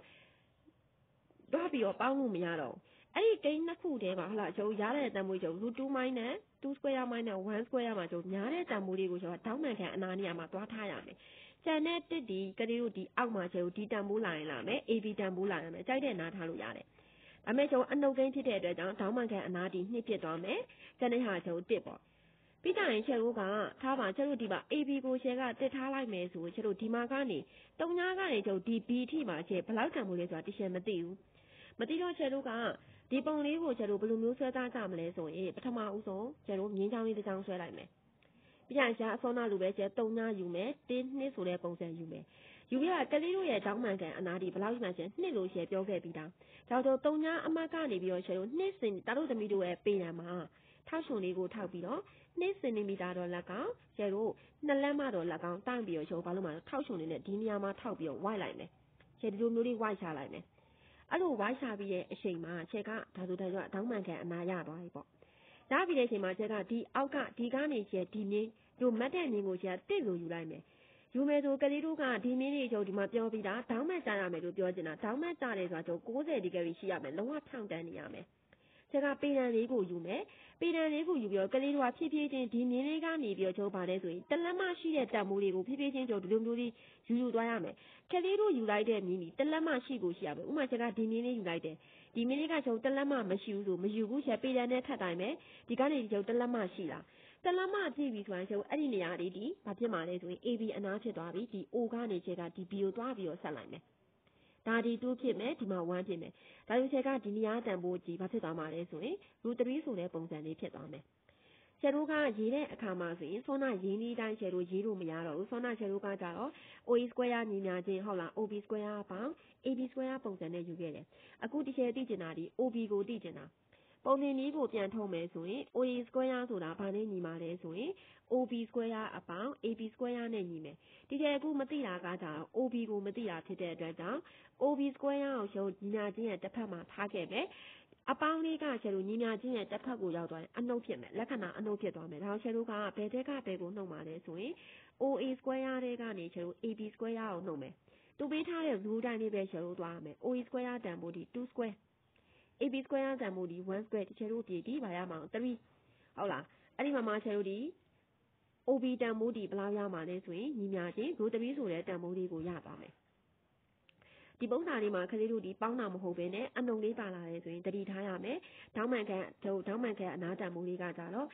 တော့ပြီးတော့ပေါင်းလို့မရတော့ အဲ့ဒီဂိမ်းနှစ်ခုတည်းမှာဟုတ်လားကျုပ်ရတဲ့တန်ဖိုးကျုပ် root 2 minus 2 square minus 1 square မှာကျုပ်များတဲ့တန်ဖိုးလေးကိုကျုပ်ကတောင်းမှန်ခံအနာနေရာမှာတွားထားရမယ်ကျန်တဲ့တစ်ဒီကလေးတို့ဒီအောက်မှာကျုပ်ဒီတန်ဖိုးလာရင်လာမယ် AB တန်ဖိုးလာရမယ်ကြိုက်တဲ့နားထားလို့ရတယ်ဒါမဲ့ကျုပ်အနှုတ်ကိန်းဖြစ်တဲ့အတွက်ကြောင့်တောင်းမှန်ခံအနာဒီနှစ်ဖြစ်သွားမယ်ကျန်တဲ့ဟာကျုပ်တစ်ပေါ့ပြီးကြရင်ချက်တို့ကထားပါချက်တို့ဒီမှာ AB ကိုရှယ်ကတစ်ထားလိုက်မယ်ဆိုချက်တို့ဒီမှာကနေတုံညာကနေကျုပ်ဒီ B ထိမှာချက်ဘယ်လောက်တန်ဖိုးလဲဆိုတာတရှယ်မသိဘူးမသိတော့ချက်တို့က ဒီပုံလေးကိုကျတို့ဘယ်လိုမျိုးဆွဲသားကြမလဲဆိုရင်ပထမဦးဆုံးကျတို့ငင်းချောင်းလေးတစ်ချောင်းဆွဲလိုက်မယ်ပြီးရင်ရှာအစောနာလိုပဲကျတုံညယူမယ်တင်းနှစ်ဆိုတဲ့ပုံစံယူမယ်ယူပြီးတော့ကလေးတို့ရဲ့တောင်းမှန်ကန်အနာဒီဘယ်လောက်မှချင်းနှစ်လို့ရှယ်ပြောခဲ့ပြီးသားဒါတော့တုံညအမတ်ကနေပြီးတော့ရှယ်တို့နှစ်စင်တာတို့သမီးတို့ရဲ့ပေရန်မှာထောက်ရှင်လေးကိုထောက်ပြီးတော့2စင်တီမီတာတော့လက်ကောင်ကျဲတို့နှစ်လက်မတော့လက်ကောင်တောင့်ပြီးတော့ရှုံဘာလို့မှထောက်ရှင်လေးနဲ့ဒီနေရာမှာထောက်ပြီးတော့ဝိုက်လိုက်မယ်ကျဲဒီလိုမျိုးလေးဝိုက်ချလိုက်မယ် အဲ့လိုဝိုင်းချပြီးတဲ့အချိန်မှာချက်ကဒါဆိုတဲ့ကတောင်းမှန်ခံအနာရသွားပြီပေါ့ရပြီးတဲ့အချိန်မှာချက်ကဒီအောက်ကဒီကနေချက်ဒီမြင်းတို့မတ်တဲ့မြင်းကိုချက်တစ်လို့ယူလိုက်မယ်ယူမယ်ဆိုကလေးတို့ကဒီမင်းလေးချုပ်ဒီမှာပြောပြီးတာတောင်းမှန်ကြရမယ်လို့ပြောချင်တာတောင်းမှန်ကြတယ်ဆိုတာကျုပ်60ဒီဂရီရှိရမယ်လုံးဝဖြောင့်တန်းနေရမယ် ကျကပေရန်လေးကိုယူမယ်ပေရန်လေးကိုယူပြီးတော့ကလေးတို့ကဖြည်းဖြည်းချင်းဒီမြင်းလေးကနေပြီးတော့ကျုပ်ပါတယ်ဆိုရင်တလက်မရှိတဲ့တံမိုးလေးကိုဖြည်းဖြည်းချင်းကျုပ်ဒီလိုမျိုးလေးယူယူသွားရမယ်ကလေးတို့ယူလိုက်တဲ့မြင်းဒီတလက်မရှိကိုရှိရမယ်ဥမာကျကဒီမြင်းလေးယူလိုက်တယ်ဒီမြင်းလေးကကျုပ်တလက်မရှိဘူးဆိုမယူဘူးချက်ပေရန်နဲ့ထပ်တိုင်းမယ်ဒီကနေကျုပ်တလက်မရှိလားတလမကြည့်ပြီးဆိုရင်ကျုပ်အဲ့ဒီနေရာလေးဒီဘာဖြစ်မှာလဲဆိုရင် AB အနားဖြစ်သွားပြီဒီ O ကနေချက်ကဒီ B ကိုသွားပြီးတော့ဆက်လိုက်မယ် ဒါဒီ2ဖြစ်မယ်ဒီမှာ1ဖြစ်မယ်ဒါယူချက်ကဒီနေရာတန်ဖိုးကြီးဘာဖြစ်သွားမှာလဲဆိုရင် root 3ဆိုတဲ့ပုံစံလေးဖြစ်သွားမယ်ရှယ်ရိုးကရေးတဲ့အခါမှာဆိုရင်ဆောနာရင်းလေးတိုင်းရှယ်ရိုးရေးလို့မရတော့ဘူးဆောနာရှယ်ရိုးကကြတော့ OE square ညီညာချင်းဟုတ်လား OB square ပေါင်း AB square ပုံစံနဲ့ယူခဲ့တယ်အခုဒီရှယ်သိကျင်တာဒီ OB ကိုသိကျင်တာပုံသင်နည်းကိုပြန်ထုတ်မယ်ဆိုရင် OA square ဆိုတာဘာနဲ့ညီမှာလဲဆိုရင် OB square အပေါင်း AB square နဲ့ညီမယ်ဒီထဲအခုမသိတာကကြတော့ OB ကိုမသိတာဖြစ်တဲ့အတွက်ကြောင့် OB square ကိုရှုံညီညာချင်းရဲ့တစ်ဖက်မှာထားခဲ့မယ်အပေါင်းလေးကရှယ်တို့ညီညာချင်းရဲ့တစ်ဖက်ကိုရောက်သွားရင်အနှုတ်ဖြစ်မယ်လက္ခဏာအနှုတ်ဖြစ်သွားမယ်ဒါရှယ်တို့ကဘယ်တဲ့ကဘယ်ကိုနှုတ်မှာလဲဆိုရင် OA square တဲ့ကနေရှယ်တို့ AB square ကိုနှုတ်မယ်သူပေးထားတဲ့ rule တိုင်းလေးပဲရှယ်တို့သွားရမယ် OA square တန်ဖိုးဒီ2 square AB square တန်ဖိုးဒီ1 square တချေတို့ဒီဒီပါရမှာ3ဟုတ်လားအဲ့ဒီမှာမှာချေတို့ဒီ OB တန်ဖိုးဒီဘယ်လောက်ရမှာလဲဆိုရင်ညီညာချင်း root 3ဆိုတဲ့တန်ဖိုးလေးကိုရပါမယ်ဒီပုံစံလေးမှာကလေးတို့ဒီပေါင်းတာမဟုတ်ဘဲနဲ့အနှုံလေးပါလာတယ်ဆိုရင်တတိထားရမယ်။ဒေါင်းမှန်ခန့်တို့ဒေါင်းမှန်ခန့်အနာတန်မိုးလေးကကြတော့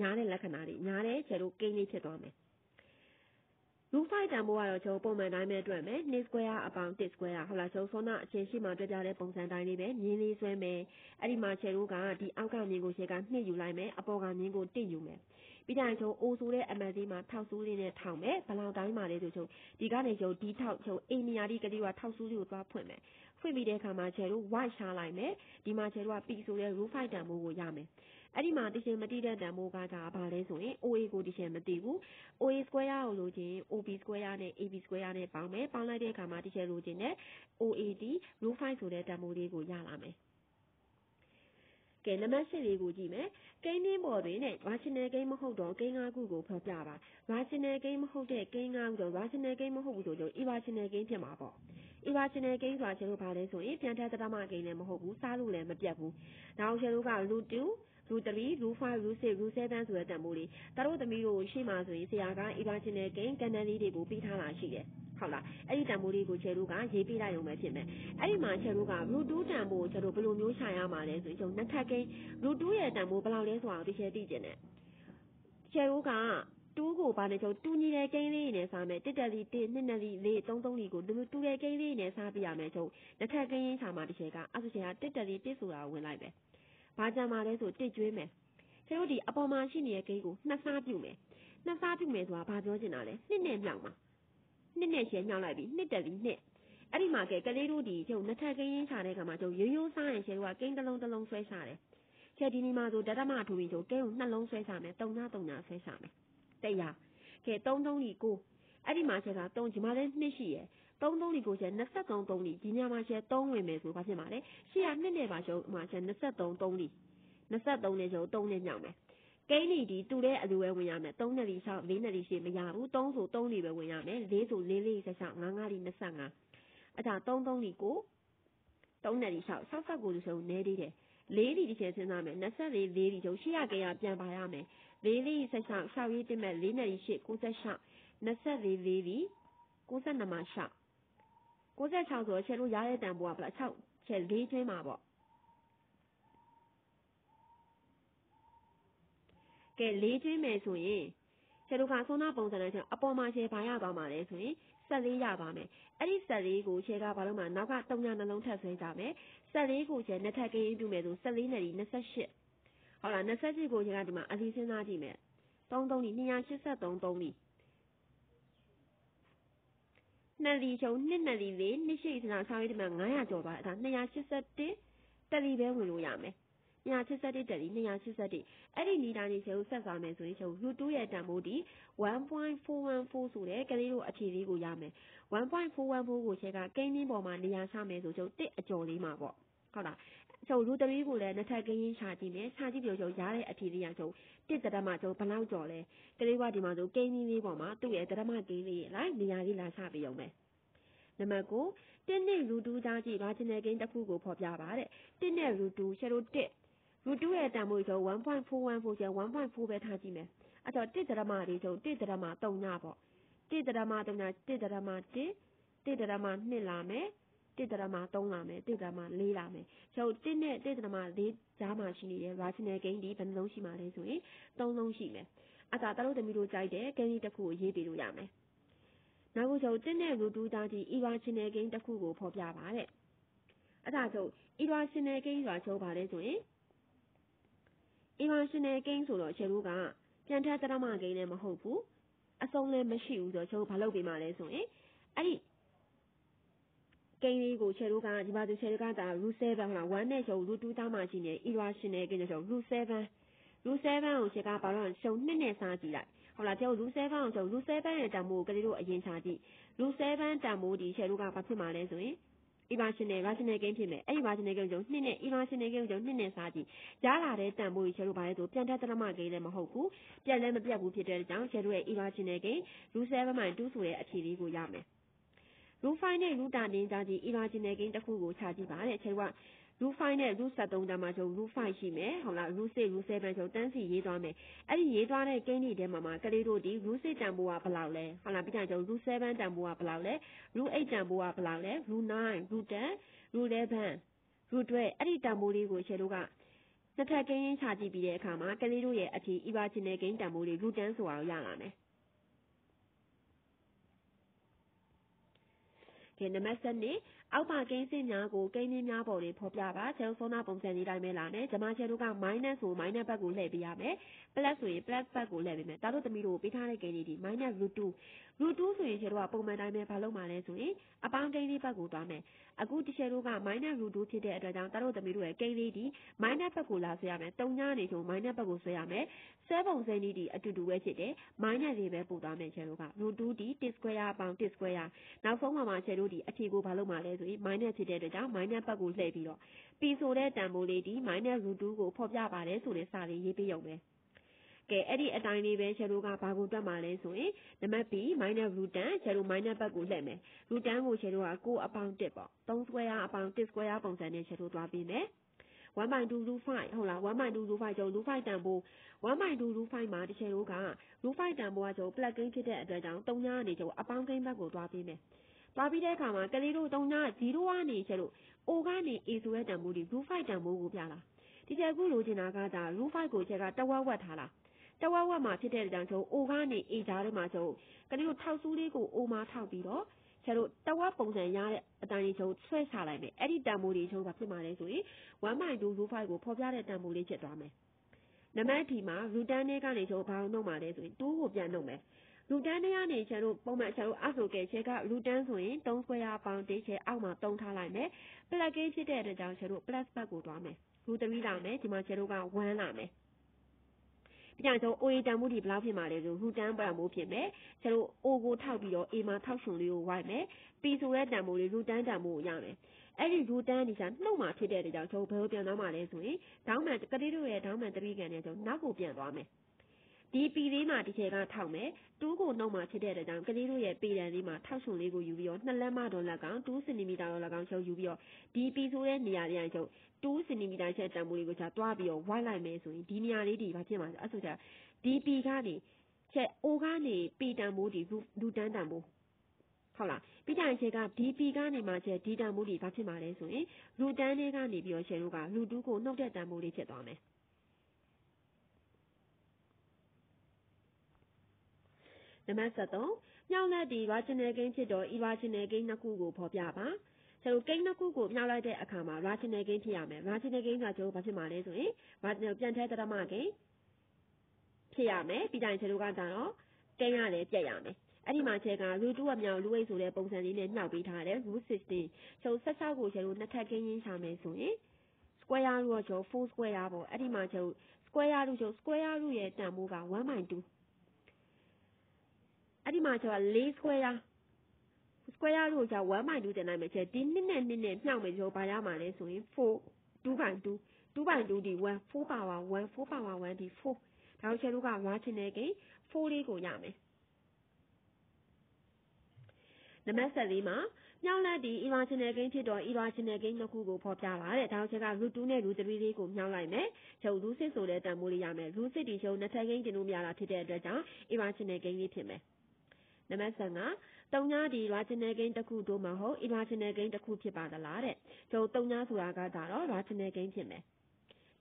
ညားတဲ့လက္ခဏာလေးညားတဲ့ကျတို့ကိန်းလေးဖြစ်သွားမယ်။ root 5တန်ဖိုးကတော့ကျွန်တော်ပုံမှန်တိုင်းပဲတွေ့မယ်2 square အပေါင်း1 square ဟုတ်လားကျွန်တော်ဆောနာအချင်းရှိမှတွေ့ကြတဲ့ပုံစံတိုင်းလေးပဲမြင်းလေးဆွဲမယ်အဲ့ဒီမှာခြေတို့ကဒီအောက်ကမြင်းကိုခြေကနှစ်ယူလိုက်မယ်အပေါ်ကမြင်းကိုတစ်ယူမယ် ပြီးတိုင်းကျွန်အိုဆိုတဲ့အမတ်လေးမှာထောက်ဆူးလေးနဲ့ထောင်မယ်ဘလောင်တိုင်းမှာလေးဆိုကျွန်ဒီကနေကျွန်ဒီထောက်ကျွန်အိမ်နီယာဒီကလေးကထောက်ဆူးလေးကိုသွားဖွင့်မယ်ဖွင့်ပြီးတဲ့အခါမှာခြေတို့ white ရှားလိုက်မယ်ဒီမှာခြေတို့က P ဆိုတဲ့ root 5တန်ဖိုးကိုရမယ်အဲ့ဒီမှာတရှင်မတိတဲ့တန်ဖိုးကဒါဘာလဲဆိုရင် OA ကိုတရှင်မတိဘူး OA square ကိုလိုချင် OB square နဲ့ AB square နဲ့ပေါင်းမယ်ပေါင်းလိုက်တဲ့အခါမှာတရှင်လိုချင်တဲ့ OAD root 5ဆိုတဲ့တန်ဖိုးလေးကိုရလာမယ် ကဲနံပါတ်၈လေးကိုကြည့်မယ်ကိန်းင်းပေါ်တွင်တဲ့ rational ကိန်းမဟုတ်တော့ကိန်း၅ခုကိုဖော်ပြပါ rational ကိန်းမဟုတ်တဲ့ကိန်း၅ခုတော့ rational ကိန်းမဟုတ်ဘူးဆိုတော့ irrational ကိန်းဖြစ်မှာပေါ့ irrational ကိန်းဆိုတာကျွန်တော်ဗာလဲဆိုရင်ပြန်ထက်တရမကိန်းလည်းမဟုတ်ဘူးစားလို့လည်းမပြတ်ဘူးဒါအောင်ကျွန်တော်က root 2 root 3 root 5 root 6 root 7ဆိုတဲ့တန်ဖိုးလေးဒါတို့သမီးတို့ရှိမှဆိုရင်ဆရာက irrational ကိန်းကဏ္ဍလေးတွေကိုပြီးထားတာရှိတယ် ဟုတ်လားအဲ့ဒီတန်ဖိုးလေးကိုချယ်တို့ကရေးပြလိုက်ရုံပဲဖြစ်မယ်အဲ့ဒီမှာချယ်တို့က root 2တန်ဖိုးချယ်တို့ဘယ်လိုမျိုးရှာရမှာလဲဆိုရင်ကျွန်တော်နှစ်ထပ်ကိန်း root 2ရဲ့တန်ဖိုးဘယ်လောက်လဲဆိုတာကိုသိချယ်သိကျင်တယ်ချယ်တို့ကတူးကိုဘာနဲ့ချုပ်တူညီတဲ့ကိန်းလေးနဲ့စားမယ်တစ်တက်လီတစ်နှစ်နှစ်လီလေးသုံးသုံးလီကိုဒီလိုတူတဲ့ကိန်းလေးနဲ့စားပြရမယ်ချုပ်တစ်ထပ်ကိန်းချာမှာတစ်ချက်ကအဲ့ဆိုချင်ကတစ်တက်လီတစ်ဆိုတာဝင်လိုက်ပဲဘာကြမှာလဲဆိုတစ်ကျွေးမယ်ကျတို့ဒီအပေါ်မှာရှိနေတဲ့ကိန်းကိုနှစ်စားပြုမယ်နှစ်စားပြုမယ်ဆိုတာဘာပြောချင်တာလဲနှစ်နဲ့မြောက်မှာ နှစ်နဲ့ရှယ်မြောက်လိုက်ပြီနှစ်တက်လီနှစ်အဲ့ဒီမှာကဲကလေးတို့ဒီကျုပ်နှစ်ထပ်ကိန်းချတဲ့ခါမှာကျုပ်ရိုးရိုးစားရင်ရှယ်တို့ကကိန်းတစ်လုံးတစ်လုံးဆွဲချတယ်ချဲဒီနီမှာဆိုဓမ္မထူပြီးကျုပ်ကိန်းကိုနှလုံးဆွဲချမယ်တုံညာတုံညာဆွဲချမယ်တရားကဲ3 3လီကိုအဲ့ဒီမှာချက်က3ဒီမှာလည်းနှစ်ရှိရယ်3 3လီကိုချက်23 3လီဒီညမှာချက်3ဝင်မယ်ဆိုဘာဖြစ်မှာလဲရှေ့ကနှစ်နဲ့ပါရှုံးမှာချက်23 3လီ23နဲ့ရှုံး3နဲ့ညောင်းမယ် ကိန်းလီဒီတူတဲ့အလူပဲဝင်ရမယ်3နဲ့လီ6 4နဲ့လီရှိမရဘူး3ဆို3လီပဲဝင်ရမယ်4ဆို4လီဆက်6 5 5လီ25အဲ့ဒါ3 3လီကို3နဲ့လီ6 60ကိုဆိုနေသေးတယ်လေးလီတစ်ချက်စဉ်းစားမယ်24လေးလီကျုံရှေ့ရကြရပြန်ပါရမယ်လေးလီဆက်ရှောက်ရှောက်ရေးတင်မဲ့လေးနဲ့ရှေ့96 24လေးလီ92မှာရှောက်96ဆိုချက်လို့ရတဲ့တန်ဖိုးကဘလား6ချက်၄ကျွင်းမှာပေါ့ ကဲ၄ကျွင်းမယ်ဆိုရင်ချက်တို့ကဆုံးနာပုံစံနဲ့ချက်အပေါ်မှာချက်ဘာရသွားမှာလဲဆိုရင်14ရပါမယ်အဲ့ဒီ14ကိုချက်ကဘာလို့မှနောက်က3ညနှလုံးထပ်ဆွဲကြမယ်14ကိုချက်နှစ်ထပ်ကင်းပြုမယ်ဆို14နဲ့ဒီ28ဟုတ်လား28ကိုချက်ကဒီမှာအစီစဉ်းစားကြည့်မယ်3 3လီ283 3လီနှစ်လီချုံနှစ်နှစ်လီလေးနှစ်ရှိစနာဆောင်းရေးဒီမှာ900ကျော်ပါအဲ့ဒါ281တက်လီပဲဝင်လို့ရမယ် 281တက်လီ281အဲ့ဒီနီတာနေချက်ကိုဆက်သွားမယ်ဆိုရင်ချုပ် root 2ရဲ့တန်ဖိုးဒီ1.414ဆိုတဲ့ကလေးတို့အခြေလေးကိုရမယ်1.414ကိုချက်ကကိန်းင်းပေါ်မှာနေရာချမယ်ဆိုချုပ်တစ်အကျော်လေးမှာပေါ့ဟုတ်လားချုပ် root 3ကိုလည်းနှစ်ထပ်ကိန်းရင်းချကြည့်မယ်ချကြည့်ပြီးတော့ရတဲ့အဖြေလေးရချုပ်တစ်တရမချုပ်ဘယ်လောက်ကျော်လဲကလေးကဒီမှာဆိုကိန်းင်းလေးပေါ်မှာသူ့ရဲ့တရမကိန်းလေးလိုက်နေရာလေးလာချပြီးရုံပဲနံပါတ်9တင်းနဲ့ရူတူကြားကြည့်ဘာချင်တဲ့ကိန်းတစ်ခုကိုဖော်ပြပါတဲ့တင်းနဲ့ရူတူရှယ်လိုတစ်ရူ တူရဲ့တန်ဖိုးဆို1.414ကျ1.4ပဲထားကြည့်မယ်အဲ့တော့တစ်ဒရမလေးဆိုတစ်ဒရမ3ညပေါ့တစ်ဒရမ3ညတစ်ဒရမ1တစ်ဒရမ2လာမယ်တစ်ဒရမ3လာမယ်တစ်ဒရမ4လာမယ်ဆိုတစ်နဲ့တစ်ဒရမ4ကြားမှာရှိနေတဲ့ rational gain ဒီဘယ်နှလုံးရှိမှာလဲဆိုရင်3လုံးရှိမယ်အဲ့ဒါတလို့သမီးတို့ကြိုက်တဲ့ gain တစ်ခုကိုရေးပေးလို့ရမယ်နောက်ခုဆိုတင်းနဲ့ရူတူသားကြီး irrational gain တစ်ခုကိုဖော်ပြပါတဲ့အဲ့ဒါဆို irrational gain ဆိုတာချုပ်ပါလဲဆိုရင် irrational gain ဆိုတော့ခြေတို့ကပြန်ထက်တရမ gain လည်းမဟုတ်ဘူးအဆုံးလည်းမရှိဘူးဆိုတော့ချုပ်ဘာလုပ်ပေးမှလဲဆိုရင်အဲ့ဒီကိန်းလေးကိုခြေတို့ကဒီမှာသူခြေတို့ကဒါ root 7ဟုတ်လား1နဲ့ချုပ် root 2သားမှရှိနေ irrational gain ဆိုတော့ root 7 root 7ကိုခြေကဘာလို့ရှုံ2နဲ့စားကြည့်လိုက်ဟုတ်လားကျုပ်လူ7ကိုကျုပ်လူ7ရဲ့တန်ဖိုးကလေးတို့အရင်ချကြည့်လူ7တန်ဖိုးဒီရှယ်တို့ကဘာဖြစ်မှာလဲဆိုရင် irrational rational gain ဖြစ်မယ်အဲ့ဒီ rational gain ကိုကျုံ2နဲ့ irrational gain ကိုကျုံ2နဲ့စားကြည့်ရလာတဲ့တန်ဖိုးကြီးရှယ်တို့ဘာလဲဆိုပြန်တက်တရမ gain လည်းမဟုတ်ဘူးပြန်လည်းမပြတ်ဘူးဖြစ်တဲ့အကြောင်းရှယ်တို့ရဲ့ irrational gain လူ7မှ2ဆိုတဲ့အဖြေလေးကိုရမယ် root 5နဲ့ root တာတင်းကြည့် irrational gain တစ်ခုကိုချကြည့်ပါတဲ့ရှယ်တို့က root 5နဲ့ root 73တန်းမှာကျုံ root 5ရှိမယ်ဟုတ်လား root 6 root 7ကျုံတန်းစီရေးသွားမယ်အဲ့ဒီရေးသွားတဲ့ကိန်းတွေထဲမှာမှာကလေးတို့ဒီ root 6တန်ဖိုးကဘယ်လောက်လဲဟုတ်လားပြီးတော့ကျုံ root 7တန်ဖိုးကဘယ်လောက်လဲ root 8တန်ဖိုးကဘယ်လောက်လဲ root 9 root 10 root 11 root 12အဲ့ဒီတန်ဖိုးလေးကိုရှယ်တို့ကနှစ်ထပ်ကိန်းရင်းချကြည့်ပြီးတဲ့အခါမှာကလေးတို့ရဲ့အဖြေ irrational gain တန်ဖိုးလေး root 10ဆိုတာကိုရလာမယ်ကဲနံပါတ်7 အောက်ပါကိန်းစစ်များကိုကိန်းင်းများပေါ်တွင်ဖော်ပြပါဆယ်ဆုံးနာပုံစံလေးတိုင်းပဲလာမယ်ဂျမာချယ်တို့က minus ဆို minus ဘက်ကိုလှည့်ပေးရမယ် plus ဆိုရင် plus ဘက်ကိုလှည့်ပေးမယ်ဒါတို့သမီးတို့ပေးထားတဲ့ကိန်းလေးဒီ minus root 2 root 2ဆိုရင်ချယ်တို့ကပုံမှန်တိုင်းပဲဘာလုပ်မှာလဲဆိုရင်အပေါင်းကိန်းလေးဘက်ကိုသွားမယ်အခုတချယ်တို့က minus root 2ဖြစ်တဲ့အတွက်ကြောင့်ဒါတို့သမီးတို့ရဲ့ကိန်းလေးဒီ minus ဘက်ကိုလာဆွဲရမယ်3ညနေချုံ minus ဘက်ကိုဆွဲရမယ်ဆဲပုံစံလေးဒီအတူတူပဲဖြစ်တယ် minus လေးပဲပို့သွားမယ်ချယ်တို့က root 2ဒီ t square အပေါင်း t square နောက်ဆုံးမှာမှာချယ်တို့ဒီအဖြေကိုဘာလုပ်မှာလဲဆိုရင် minus ဖြစ်တဲ့အတွက်ကြောင့် minus ဘက်ကိုလှည့်ပြီးတော့ p ဆိုတဲ့တန်ဖိုးလေးဒီ minus root 2ကိုဖော်ပြပါတယ်ဆိုတဲ့စာလေးရေးပေးရုံပဲ ကဲ အဲ့ဒီအတိုင်းလေးပဲ ချယ်တို့က ဘာကိုတွက်မှာလဲဆိုရင် နံပါတ် b minus root 10 ချယ်တို့ minus ဘက်ကိုလှည့်မယ် root 10 ကို ချယ်တို့က6အပေါင်း 1 ပေါ့ 3 square အပေါင်း 1 square ပုံစံနဲ့ ချယ်တို့သွားပြီးမယ် 1/2 root 5 ဟုတ်လား 1/2 root 5 ကျော် root 5 တန်ဖိုး 1/2 root 5 မှာ တစ်ချယ်တို့က root 5 တန်ဖိုးက ကျော် plug in ဖြစ်တဲ့အတွက်ကြောင့်3ညကနေ ကျော်အပေါင်းကိန်းဘက်ကို သွားပြီးမယ် သွားပြီးတဲ့အခါမှာ ကလေးတို့3ည0 ကနေချက်လို့ O ကနေ A ဆိုတဲ့ တန်ဖိုးဒီ root 5 တန်ဖိုးကို ပြလာဒီချက်ခုလိုချင်တာကဒါ root 5 ကို ချက်က တဝက်ဝက်ထားလား တဝက်ဝက်မှာဖြစ်တဲ့ကြောင့်ကျုပ် O ကနေ A ကြားထဲမှာကျုပ်ကလေးတို့ထောက်ဆူးလေးကို O မှာထောက်ပြီးတော့ဆရာတို့တဝက်ပုံစံရတဲ့အတိုင်းကျုပ်ဆွဲချလိုက်မယ်အဲ့ဒီတန်ဖိုးတွေကျုပ်ဘာဖြစ်မှာလဲဆိုရင်1.205ကိုဖော်ပြတဲ့တန်ဖိုးလေးဖြစ်သွားမယ်နံပါတ်ဒီမှာ root 10နဲ့ကနေကျုပ်ဘာလို့နှုတ်မှာလဲဆိုရင်2ကိုပြန်နှုတ်မယ်လူတန်းတွေကနေကျတို့ပုံမှန်ကျတို့အဆိုကဲချက်ကလူတန်းဆိုရင်3 square ပေါင်းတေးချဲအောက်မှာ3ထားလိုက်မယ်။ plus ကိဖြစ်တဲ့အတွက်ကြောင့်ကျတို့ plus ဘက်ကိုသွားမယ်။လူ3လာမယ်ဒီမှာကျတို့က1လာမယ်။ ပြန်ကျုံ OA တန်မှုဒီဘယ်လောက်ဖြစ်မှာလဲဆိုရူတန်ပံမိုးဖြစ်မယ်။ကျတို့ O ကိုထောက်ပြီးတော့ A မှာထောက်ရှင်လေးကိုဝိုက်မယ်။ P ဆိုတဲ့တန်မိုးလေးရူတန်တန်မိုးကိုရမယ်။အဲ့ဒီရူတန်ဒီကနှုတ်မှာဖြစ်တဲ့အတွက်ကြောင့်ကျုပ်ဘယ်လိုပြန်သွားမှာလဲဆိုရင်ဒေါင်းမှန်ကလေးတို့ရဲ့ဒေါင်းမှန်တရိကန်နဲ့ကျုံနောက်ကိုပြန်သွားမယ်။ ဒီပီလေးမှာတစ်ချက်ကထောက်မယ်တူးကိုနှုတ်မှာဖြစ်တဲ့အတွက်ကြောင့်ကလေးတို့ရဲ့ပေတံလေးမှာထောက်ရှင်လေးကိုယူပြီးတော့နှစ်လက်မတော်လက်ကောင်2စင်တီမီတာတော်လက်ကောင်ချုပ်ယူပြီးတော့ဒီပီဆိုတဲ့နေရာလေးအချုပ်2စင်တီမီတာချက်တန်ဖိုးလေးကိုချတွားပြီးတော့ဝိုက်လိုက်မယ်ဆိုရင်ဒီနေရာလေးဒီဘာဖြစ်မှာလဲအဲ့ဆိုကြဒီပီကနေချက်အိုကနေပီတန်ဖိုးဒီလူတန်းတန်ဖိုးဟုတ်လားပြီးကြရင်ချက်ကဒီပီကနေမှချက်ဒီတန်ဖိုးဒီဘာဖြစ်မှာလဲဆိုရင်လူတန်းလေးကနေပြီးတော့ချက်တို့ကလူတူးကိုနှုတ်တဲ့တန်ဖိုးလေးဖြစ်သွားမယ် နံပါတ်73မြောက်လက်ဒီ rational ကိန်းဖြစ်တော့ irrational ကိန်း နှစ်ခုကို ဖော်ပြပါ ကျတို့ ကိန်းနှစ်ခုကို မြောက်လိုက်တဲ့အခါမှာ rational ကိန်း ဖြစ်ရမယ် rational ကိန်းကကျတို့ ဘာဖြစ်မှာလဲဆိုရင် rational ပြန်ထဲတရမကိန်း ဖြစ်ရမယ် ပြီးတိုင်းကျတို့ကကြတော့ ကိန်းရလည်းပြက်ရမယ် အဲ့ဒီမှာချက်က root 2 အမြောက်လူဝိတ်ဆိုတဲ့ ပုံစံလေးနဲ့ညှောက်ပေးထားတယ် root 16 ကျုပ်16ကိုကျတို့နှစ်ထပ်ကိန်းရင်းရှာမယ်ဆိုရင် square root ကိုကျုပ်4 square ပေါ့ အဲ့ဒီမှာကျုပ် square root ကျုပ် square root ရဲ့ တန်ဖိုးက 1/2 အဲ့ဒီမှာကျတော့4 square square လို့じゃ1/2တင်လိုက်မယ်ကျဒီနှစ်နဲ့နှစ်နဲ့မြှောက်မယ်ကျတော့ဘာရမှာလဲဆိုရင်4 2/2 2/2ဒီ1 4 power 1 4 power 1ဒီ4ဒါကိုကျတို့က rational ကိန်း4လေးကိုရမယ်နံပါတ်14မှာမြောက်လက်ဒီ irrational ကိန်းဖြစ်တော့ irrational ကိန်းနှစ်ခုကိုဖော်ပြပါတဲ့ဒါကိုချက်က root 2နဲ့ root 3လေးကိုမြောက်လိုက်မယ်ချုပ် root 6ဆိုတဲ့တန်ဖိုးလေးရမယ် root 6ဒီချုပ်နှစ်ထပ်ကိန်းတင်လို့မရတာဖြစ်တဲ့အတွက်ကြောင့် irrational ကိန်းလေးဖြစ်မယ် နံပါတ်15တုံညာဒီ rational gain တစ်ခုတို့မဟုတ် irrational gain တစ်ခုဖြစ်ပါသလားတဲ့ကျုပ်တုံညာဆိုတာကဒါတော့ rational gain ဖြစ်မယ်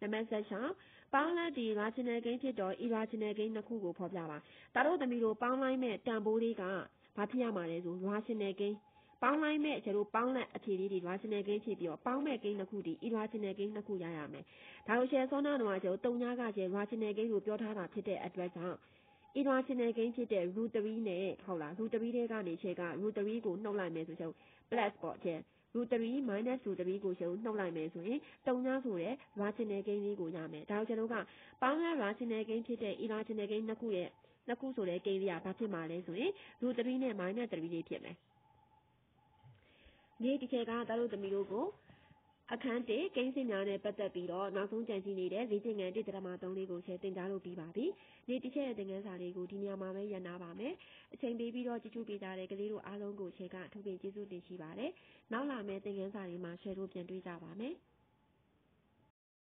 နံပါတ်16ပေါင်းလိုက်ဒီ rational gain ဖြစ်တော့ irrational gain နှစ်ခုကိုဖော်ပြပါဒါတို့သမီးတို့ပေါင်းလိုက်မဲ့တန်ဖိုးလေးကဘာဖြစ်ရမှာလဲဆို rational gain ပေါင်းလိုက်မဲ့ကျတို့ပေါင်းလက်အဖြေလေးတွေ rational gain ဖြစ်ပြီးတော့ပေါင်းမဲ့ gain နှစ်ခုဒီ irrational gain နှစ်ခုရရမယ်ဒါကိုရှယ်စောနာတော့ကျတို့တုံညာကကျ rational gain ကိုပြောထားတာဖြစ်တဲ့အတွက်ကြောင့် irrational gain ဖြစ်တဲ့ root 3 နဲ့ဟုတ်လား root 3 ထဲကနေချက်က root 3 ကိုနှုတ်လိုက်မယ်ဆိုတော့ plus ပေါ့ကျ root 3 minus root 3 ကိုရှုံနှုတ်လိုက်မယ်ဆိုရင်တုံညာဆိုတဲ့ rational gain လေးကိုရမယ်ဒါကြောင့်ကျွန်တော်ကပေါင်းရ rational gain ဖြစ်တဲ့ irrational gain နှစ်ခုရဲ့နှစ်ခုဆိုတဲ့ gain လေးကဘာဖြစ်မှာလဲဆိုရင် root 3နဲ့ minus 3လေးဖြစ်မယ်ဒီဒီချက်ကတားလို့သမီးတို့ကို အခန်း1ကိန်းစင်များနဲ့ပတ်သက်ပြီးတော့နောက်ဆုံးကြံစည်နေတဲ့လေ့ကျင့်ခန်း1.3လေးကိုရှယ်တင်ကြားလို့ပြီးပါပြီ။နေ့တစ်ချက်ရဲ့သင်ခန်းစာလေးကိုဒီနေရာမှာပဲရန်နာပါမယ်။အချိန်ပေးပြီးတော့ကြည့်ရှုပေးကြတဲ့ကလေးတို့အားလုံးကိုရှယ်ကအထူးပင်ကျေးဇူးတင်ရှိပါတယ်။နောက်လာမယ့်သင်ခန်းစာတွေမှာရှယ်တို့ပြန်တွေ့ကြပါမယ်။